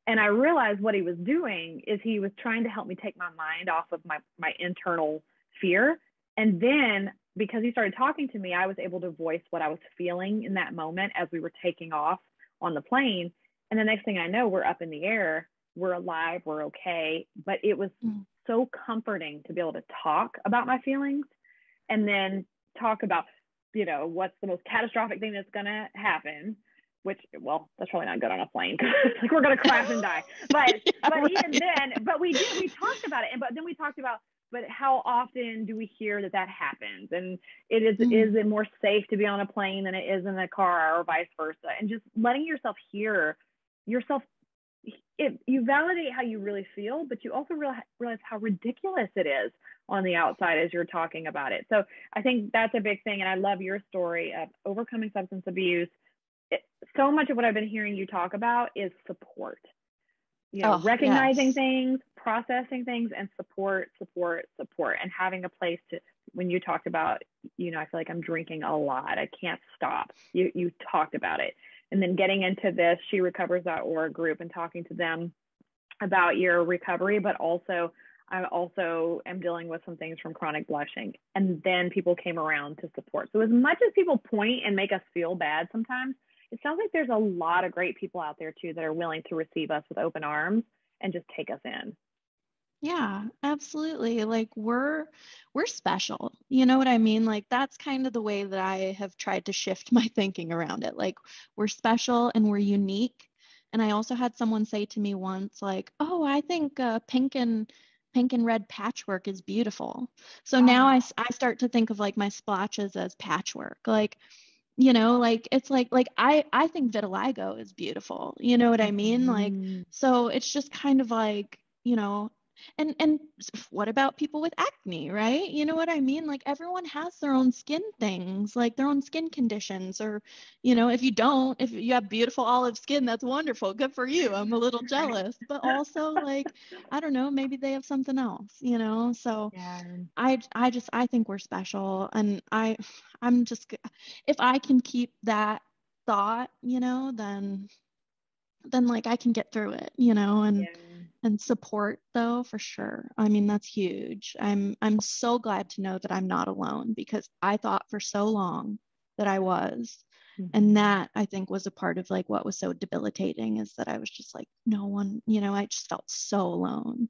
And I realized what he was doing is he was trying to help me take my mind off of my, my internal fear. And then because he started talking to me, I was able to voice what I was feeling in that moment as we were taking off on the plane. And the next thing I know, we're up in the air, we're alive, we're okay. But it was mm. so comforting to be able to talk about my feelings and then talk about, you know, what's the most catastrophic thing that's going to happen which well that's probably not good on a plane because like we're gonna crash and die but yeah, but right. even then but we did we talked about it and but then we talked about but how often do we hear that that happens and it is mm. is it more safe to be on a plane than it is in a car or vice versa and just letting yourself hear yourself it, you validate how you really feel but you also realize, how ridiculous it is on the outside as you're talking about it so i think that's a big thing and i love your story of overcoming substance abuse it, so much of what I've been hearing you talk about is support. You know, oh, recognizing yes. things, processing things, and support, support, support, and having a place to. When you talked about, you know, I feel like I'm drinking a lot. I can't stop. You you talked about it, and then getting into this SheRecovers.org group and talking to them about your recovery, but also I also am dealing with some things from chronic blushing. And then people came around to support. So, as much as people point and make us feel bad sometimes, it sounds like there's a lot of great people out there too that are willing to receive us with open arms and just take us in. Yeah, absolutely. Like we're we're special. You know what I mean? Like that's kind of the way that I have tried to shift my thinking around it. Like we're special and we're unique. And I also had someone say to me once like, "Oh, I think uh, pink and pink and red patchwork is beautiful." So oh. now I I start to think of like my splotches as patchwork. Like you know like it's like like i i think vitiligo is beautiful you know what i mean like mm-hmm. so it's just kind of like you know and and what about people with acne right? You know what i mean? Like everyone has their own skin things like their own skin conditions or you know if you don't if you have beautiful olive skin that's wonderful. Good for you. I'm a little jealous. But also like i don't know maybe they have something else you know? So yeah. i i just i think we're special. And i i'm just if i can keep that thought you know then then like i can get through it you know? And yeah and support though for sure. I mean that's huge. I'm i'm so glad to know that i'm not alone because i thought for so long that i was. Mm-hmm. and that i think was a part of like what was so debilitating is that i was just like no one you know i just felt so alone.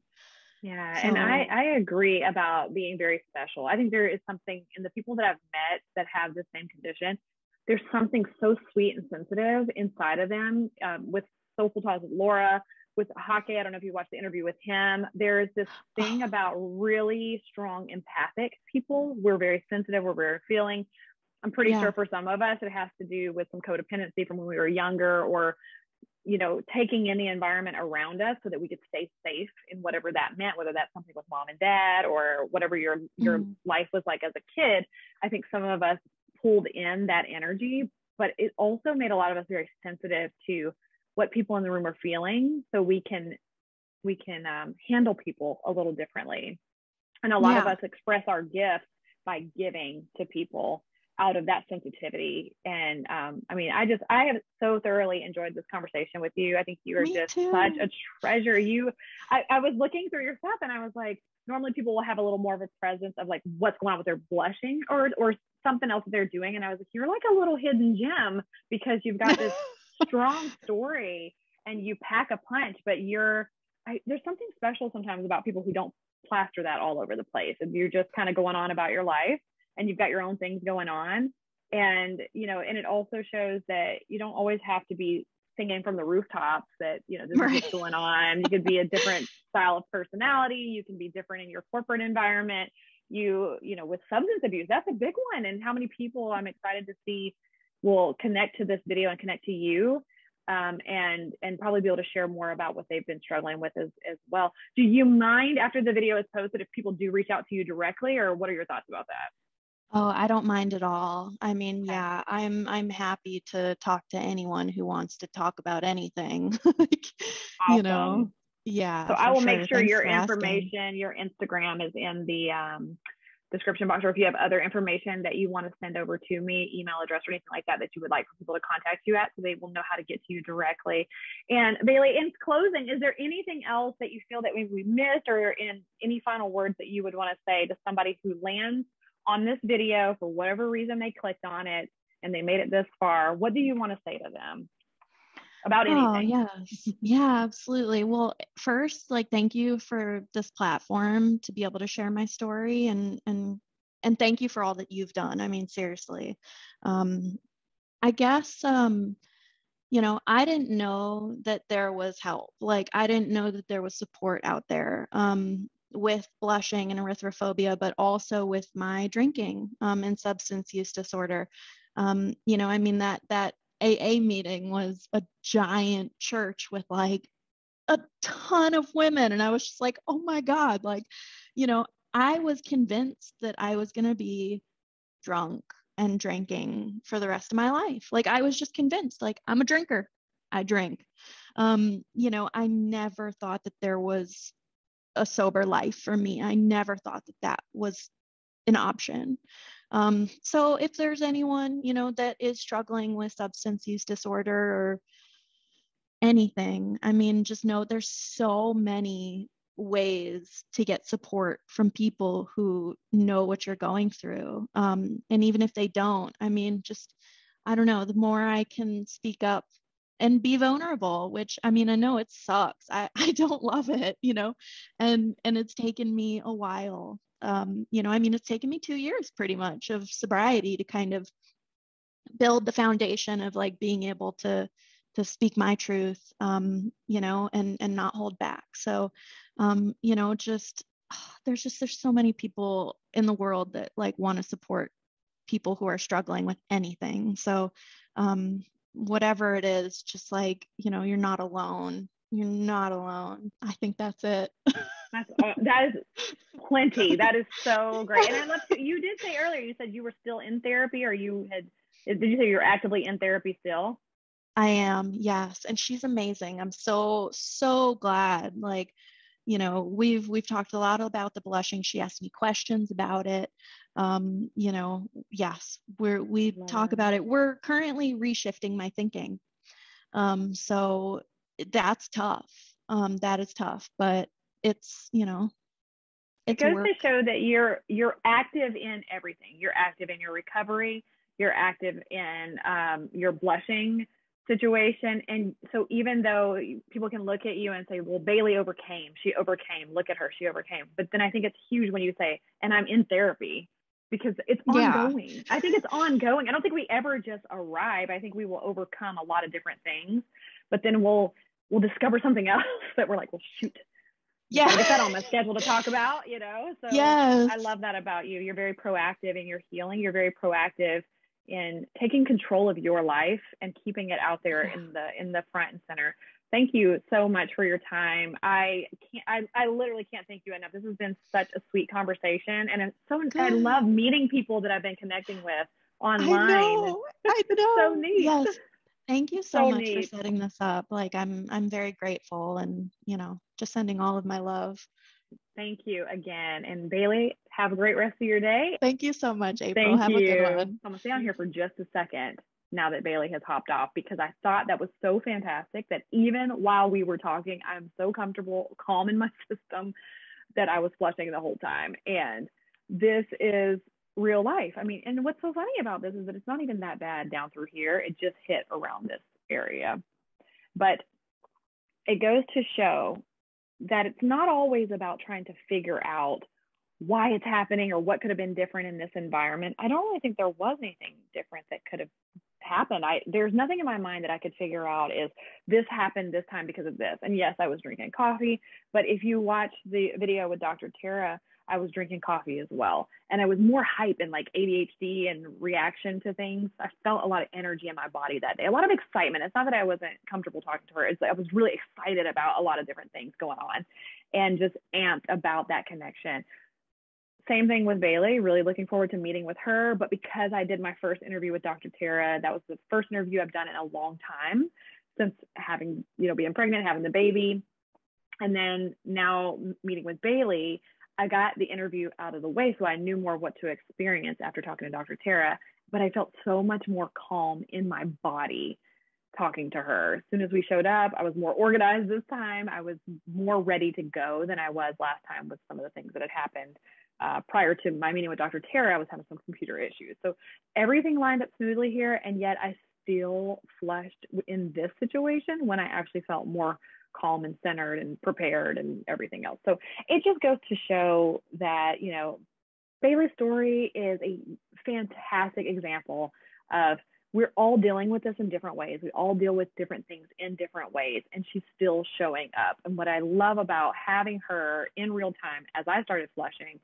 Yeah so, and i i agree about being very special. I think there is something in the people that i've met that have the same condition there's something so sweet and sensitive inside of them um, with Soulful Talks with Laura with Hake, I don't know if you watched the interview with him. There's this thing about really strong empathic people. We're very sensitive, we're very feeling. I'm pretty yeah. sure for some of us, it has to do with some codependency from when we were younger or, you know, taking in the environment around us so that we could stay safe in whatever that meant, whether that's something with mom and dad or whatever your, your mm. life was like as a kid. I think some of us pulled in that energy, but it also made a lot of us very sensitive to what people in the room are feeling so we can we can um, handle people a little differently. And a lot yeah. of us express our gifts by giving to people out of that sensitivity. And um, i mean i just i have so thoroughly enjoyed this conversation with you. I think you are Me just too. such a treasure. You I, I was looking through your stuff and i was like normally people will have a little more of a presence of like what's going on with their blushing or or something else that they're doing. And i was like you're like a little hidden gem because you've got this strong story and you pack a punch, but you're I, there's something special sometimes about people who don't plaster that all over the place. And you're just kind of going on about your life and you've got your own things going on. And, you know, and it also shows that you don't always have to be singing from the rooftops that, you know, this right. is what's going on. You could be a different style of personality. You can be different in your corporate environment. You, you know, with substance abuse, that's a big one. And how many people I'm excited to see will connect to this video and connect to you um, and and probably be able to share more about what they've been struggling with as, as well. Do you mind after the video is posted if people do reach out to you directly or what are your thoughts about that? Oh, I don't mind at all. I mean, yeah, I'm I'm happy to talk to anyone who wants to talk about anything. like, awesome. You know, yeah. So I will sure. make sure Thanks your information, asking. your Instagram is in the um, description box or if you have other information that you want to send over to me, email address or anything like that that you would like for people to contact you at so they will know how to get to you directly. And Bailey, in closing, is there anything else that you feel that we missed or in any final words that you would want to say to somebody who lands on this video for whatever reason they clicked on it and they made it this far? What do you want to say to them? About oh, anything. Oh, yes. Yeah, absolutely. Well, first, like thank you for this platform to be able to share my story and and and thank you for all that you've done. I mean, seriously. Um I guess um you know, I didn't know that there was help. Like I didn't know that there was support out there. Um with blushing and erythrophobia, but also with my drinking um, and substance use disorder. Um, you know, I mean that that AA meeting was a giant church with like a ton of women. And I was just like, oh my God, like, you know, I was convinced that I was going to be drunk and drinking for the rest of my life. Like, I was just convinced, like, I'm a drinker, I drink. Um, you know, I never thought that there was a sober life for me. I never thought that that was an option. Um, so if there's anyone, you know, that is struggling with substance use disorder or anything, I mean, just know there's so many ways to get support from people who know what you're going through. Um, and even if they don't, I mean, just, I don't know, the more I can speak up and be vulnerable which i mean i know it sucks i i don't love it you know and and it's taken me a while um, you know, I mean, it's taken me two years pretty much of sobriety to kind of build the foundation of like being able to to speak my truth, um, you know, and and not hold back. So, um, you know, just there's just there's so many people in the world that like want to support people who are struggling with anything. So, um, whatever it is, just like you know, you're not alone. You're not alone. I think that's it. That's that is plenty. That is so great. And I love to, you did say earlier. You said you were still in therapy, or you had. Did you say you're actively in therapy still? I am. Yes, and she's amazing. I'm so so glad. Like, you know, we've we've talked a lot about the blushing. She asked me questions about it. Um, you know, yes, we're we talk about it. We're currently reshifting my thinking. Um, so that's tough. Um, that is tough, but it's you know it goes work. to show that you're you're active in everything. You're active in your recovery. You're active in um, your blushing situation. And so even though people can look at you and say well bailey overcame. She overcame. Look at her. She overcame. But then i think it's huge when you say and i'm in therapy because it's ongoing. Yeah. i think it's ongoing. I don't think we ever just arrive. I think we will overcome a lot of different things. But then we'll we'll discover something else that we're like well shoot yeah. I that on my schedule to talk about you know? So yes. i love that about you. You're very proactive in your healing. You're very proactive in taking control of your life and keeping it out there in the in the front and center. Thank you so much for your time. I can't i, I literally can't thank you enough. This has been such a sweet conversation and it's so i love meeting people that i've been connecting with online. I know, I know. so neat. Yes Thank you so, so much neat. for setting this up. Like I'm I'm very grateful and, you know, just sending all of my love. Thank you again. And Bailey, have a great rest of your day. Thank you so much, April. Thank have you. A good one. I'm gonna stay on here for just a second now that Bailey has hopped off because I thought that was so fantastic that even while we were talking, I'm so comfortable, calm in my system that I was flushing the whole time. And this is real life. I mean, and what's so funny about this is that it's not even that bad down through here. It just hit around this area. But it goes to show that it's not always about trying to figure out why it's happening or what could have been different in this environment. I don't really think there was anything different that could have happened. I there's nothing in my mind that I could figure out is this happened this time because of this. And yes, I was drinking coffee, but if you watch the video with Dr. Tara, I was drinking coffee as well. And I was more hype and like ADHD and reaction to things. I felt a lot of energy in my body that day, a lot of excitement. It's not that I wasn't comfortable talking to her, it's I was really excited about a lot of different things going on and just amped about that connection. Same thing with Bailey, really looking forward to meeting with her. But because I did my first interview with Dr. Tara, that was the first interview I've done in a long time since having, you know, being pregnant, having the baby. And then now meeting with Bailey, I got the interview out of the way, so I knew more what to experience after talking to Dr. Tara. But I felt so much more calm in my body talking to her. As soon as we showed up, I was more organized this time. I was more ready to go than I was last time with some of the things that had happened. Uh, prior to my meeting with Dr. Tara, I was having some computer issues. So everything lined up smoothly here, and yet I still flushed in this situation when I actually felt more calm and centered and prepared and everything else. So it just goes to show that, you know, Bailey's story is a fantastic example of we're all dealing with this in different ways. We all deal with different things in different ways, and she's still showing up. And what I love about having her in real time as I started flushing,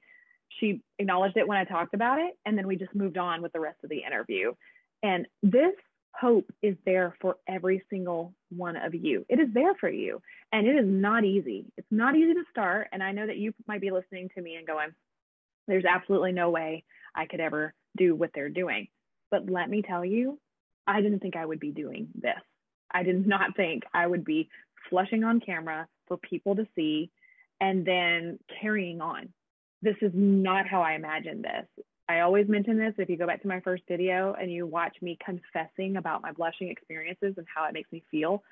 she acknowledged it when I talked about it, and then we just moved on with the rest of the interview. And this hope is there for every single one of you. It is there for you, and it is not easy. It's not easy to start. And I know that you might be listening to me and going, there's absolutely no way I could ever do what they're doing. But let me tell you, I didn't think I would be doing this. I did not think I would be flushing on camera for people to see and then carrying on. This is not how I imagined this. I always mention this. If you go back to my first video and you watch me confessing about my blushing experiences and how it makes me feel,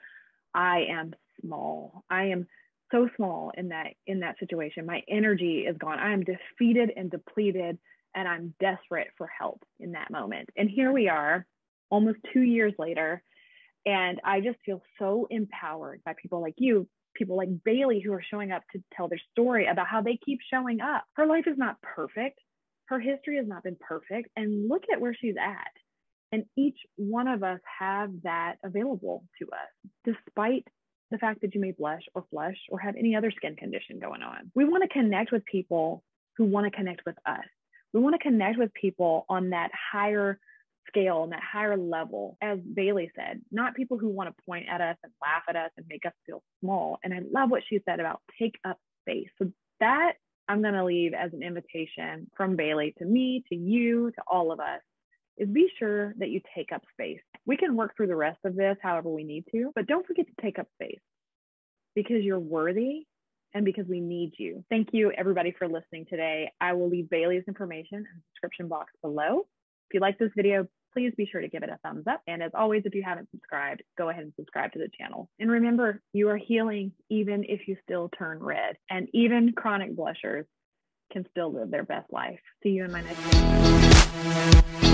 I am small. I am so small in that in that situation. My energy is gone. I am defeated and depleted and I'm desperate for help in that moment. And here we are, almost 2 years later, and I just feel so empowered by people like you, people like Bailey who are showing up to tell their story about how they keep showing up. Her life is not perfect. Her history has not been perfect and look at where she's at. And each one of us have that available to us despite the fact that you may blush or flush or have any other skin condition going on. We want to connect with people who want to connect with us. We want to connect with people on that higher scale and that higher level, as Bailey said, not people who want to point at us and laugh at us and make us feel small. And I love what she said about take up space. So that I'm going to leave as an invitation from Bailey to me, to you, to all of us is be sure that you take up space. We can work through the rest of this however we need to, but don't forget to take up space because you're worthy and because we need you. Thank you, everybody, for listening today. I will leave Bailey's information in the description box below. If you like this video, please be sure to give it a thumbs up. And as always, if you haven't subscribed, go ahead and subscribe to the channel. And remember, you are healing even if you still turn red. And even chronic blushers can still live their best life. See you in my next video.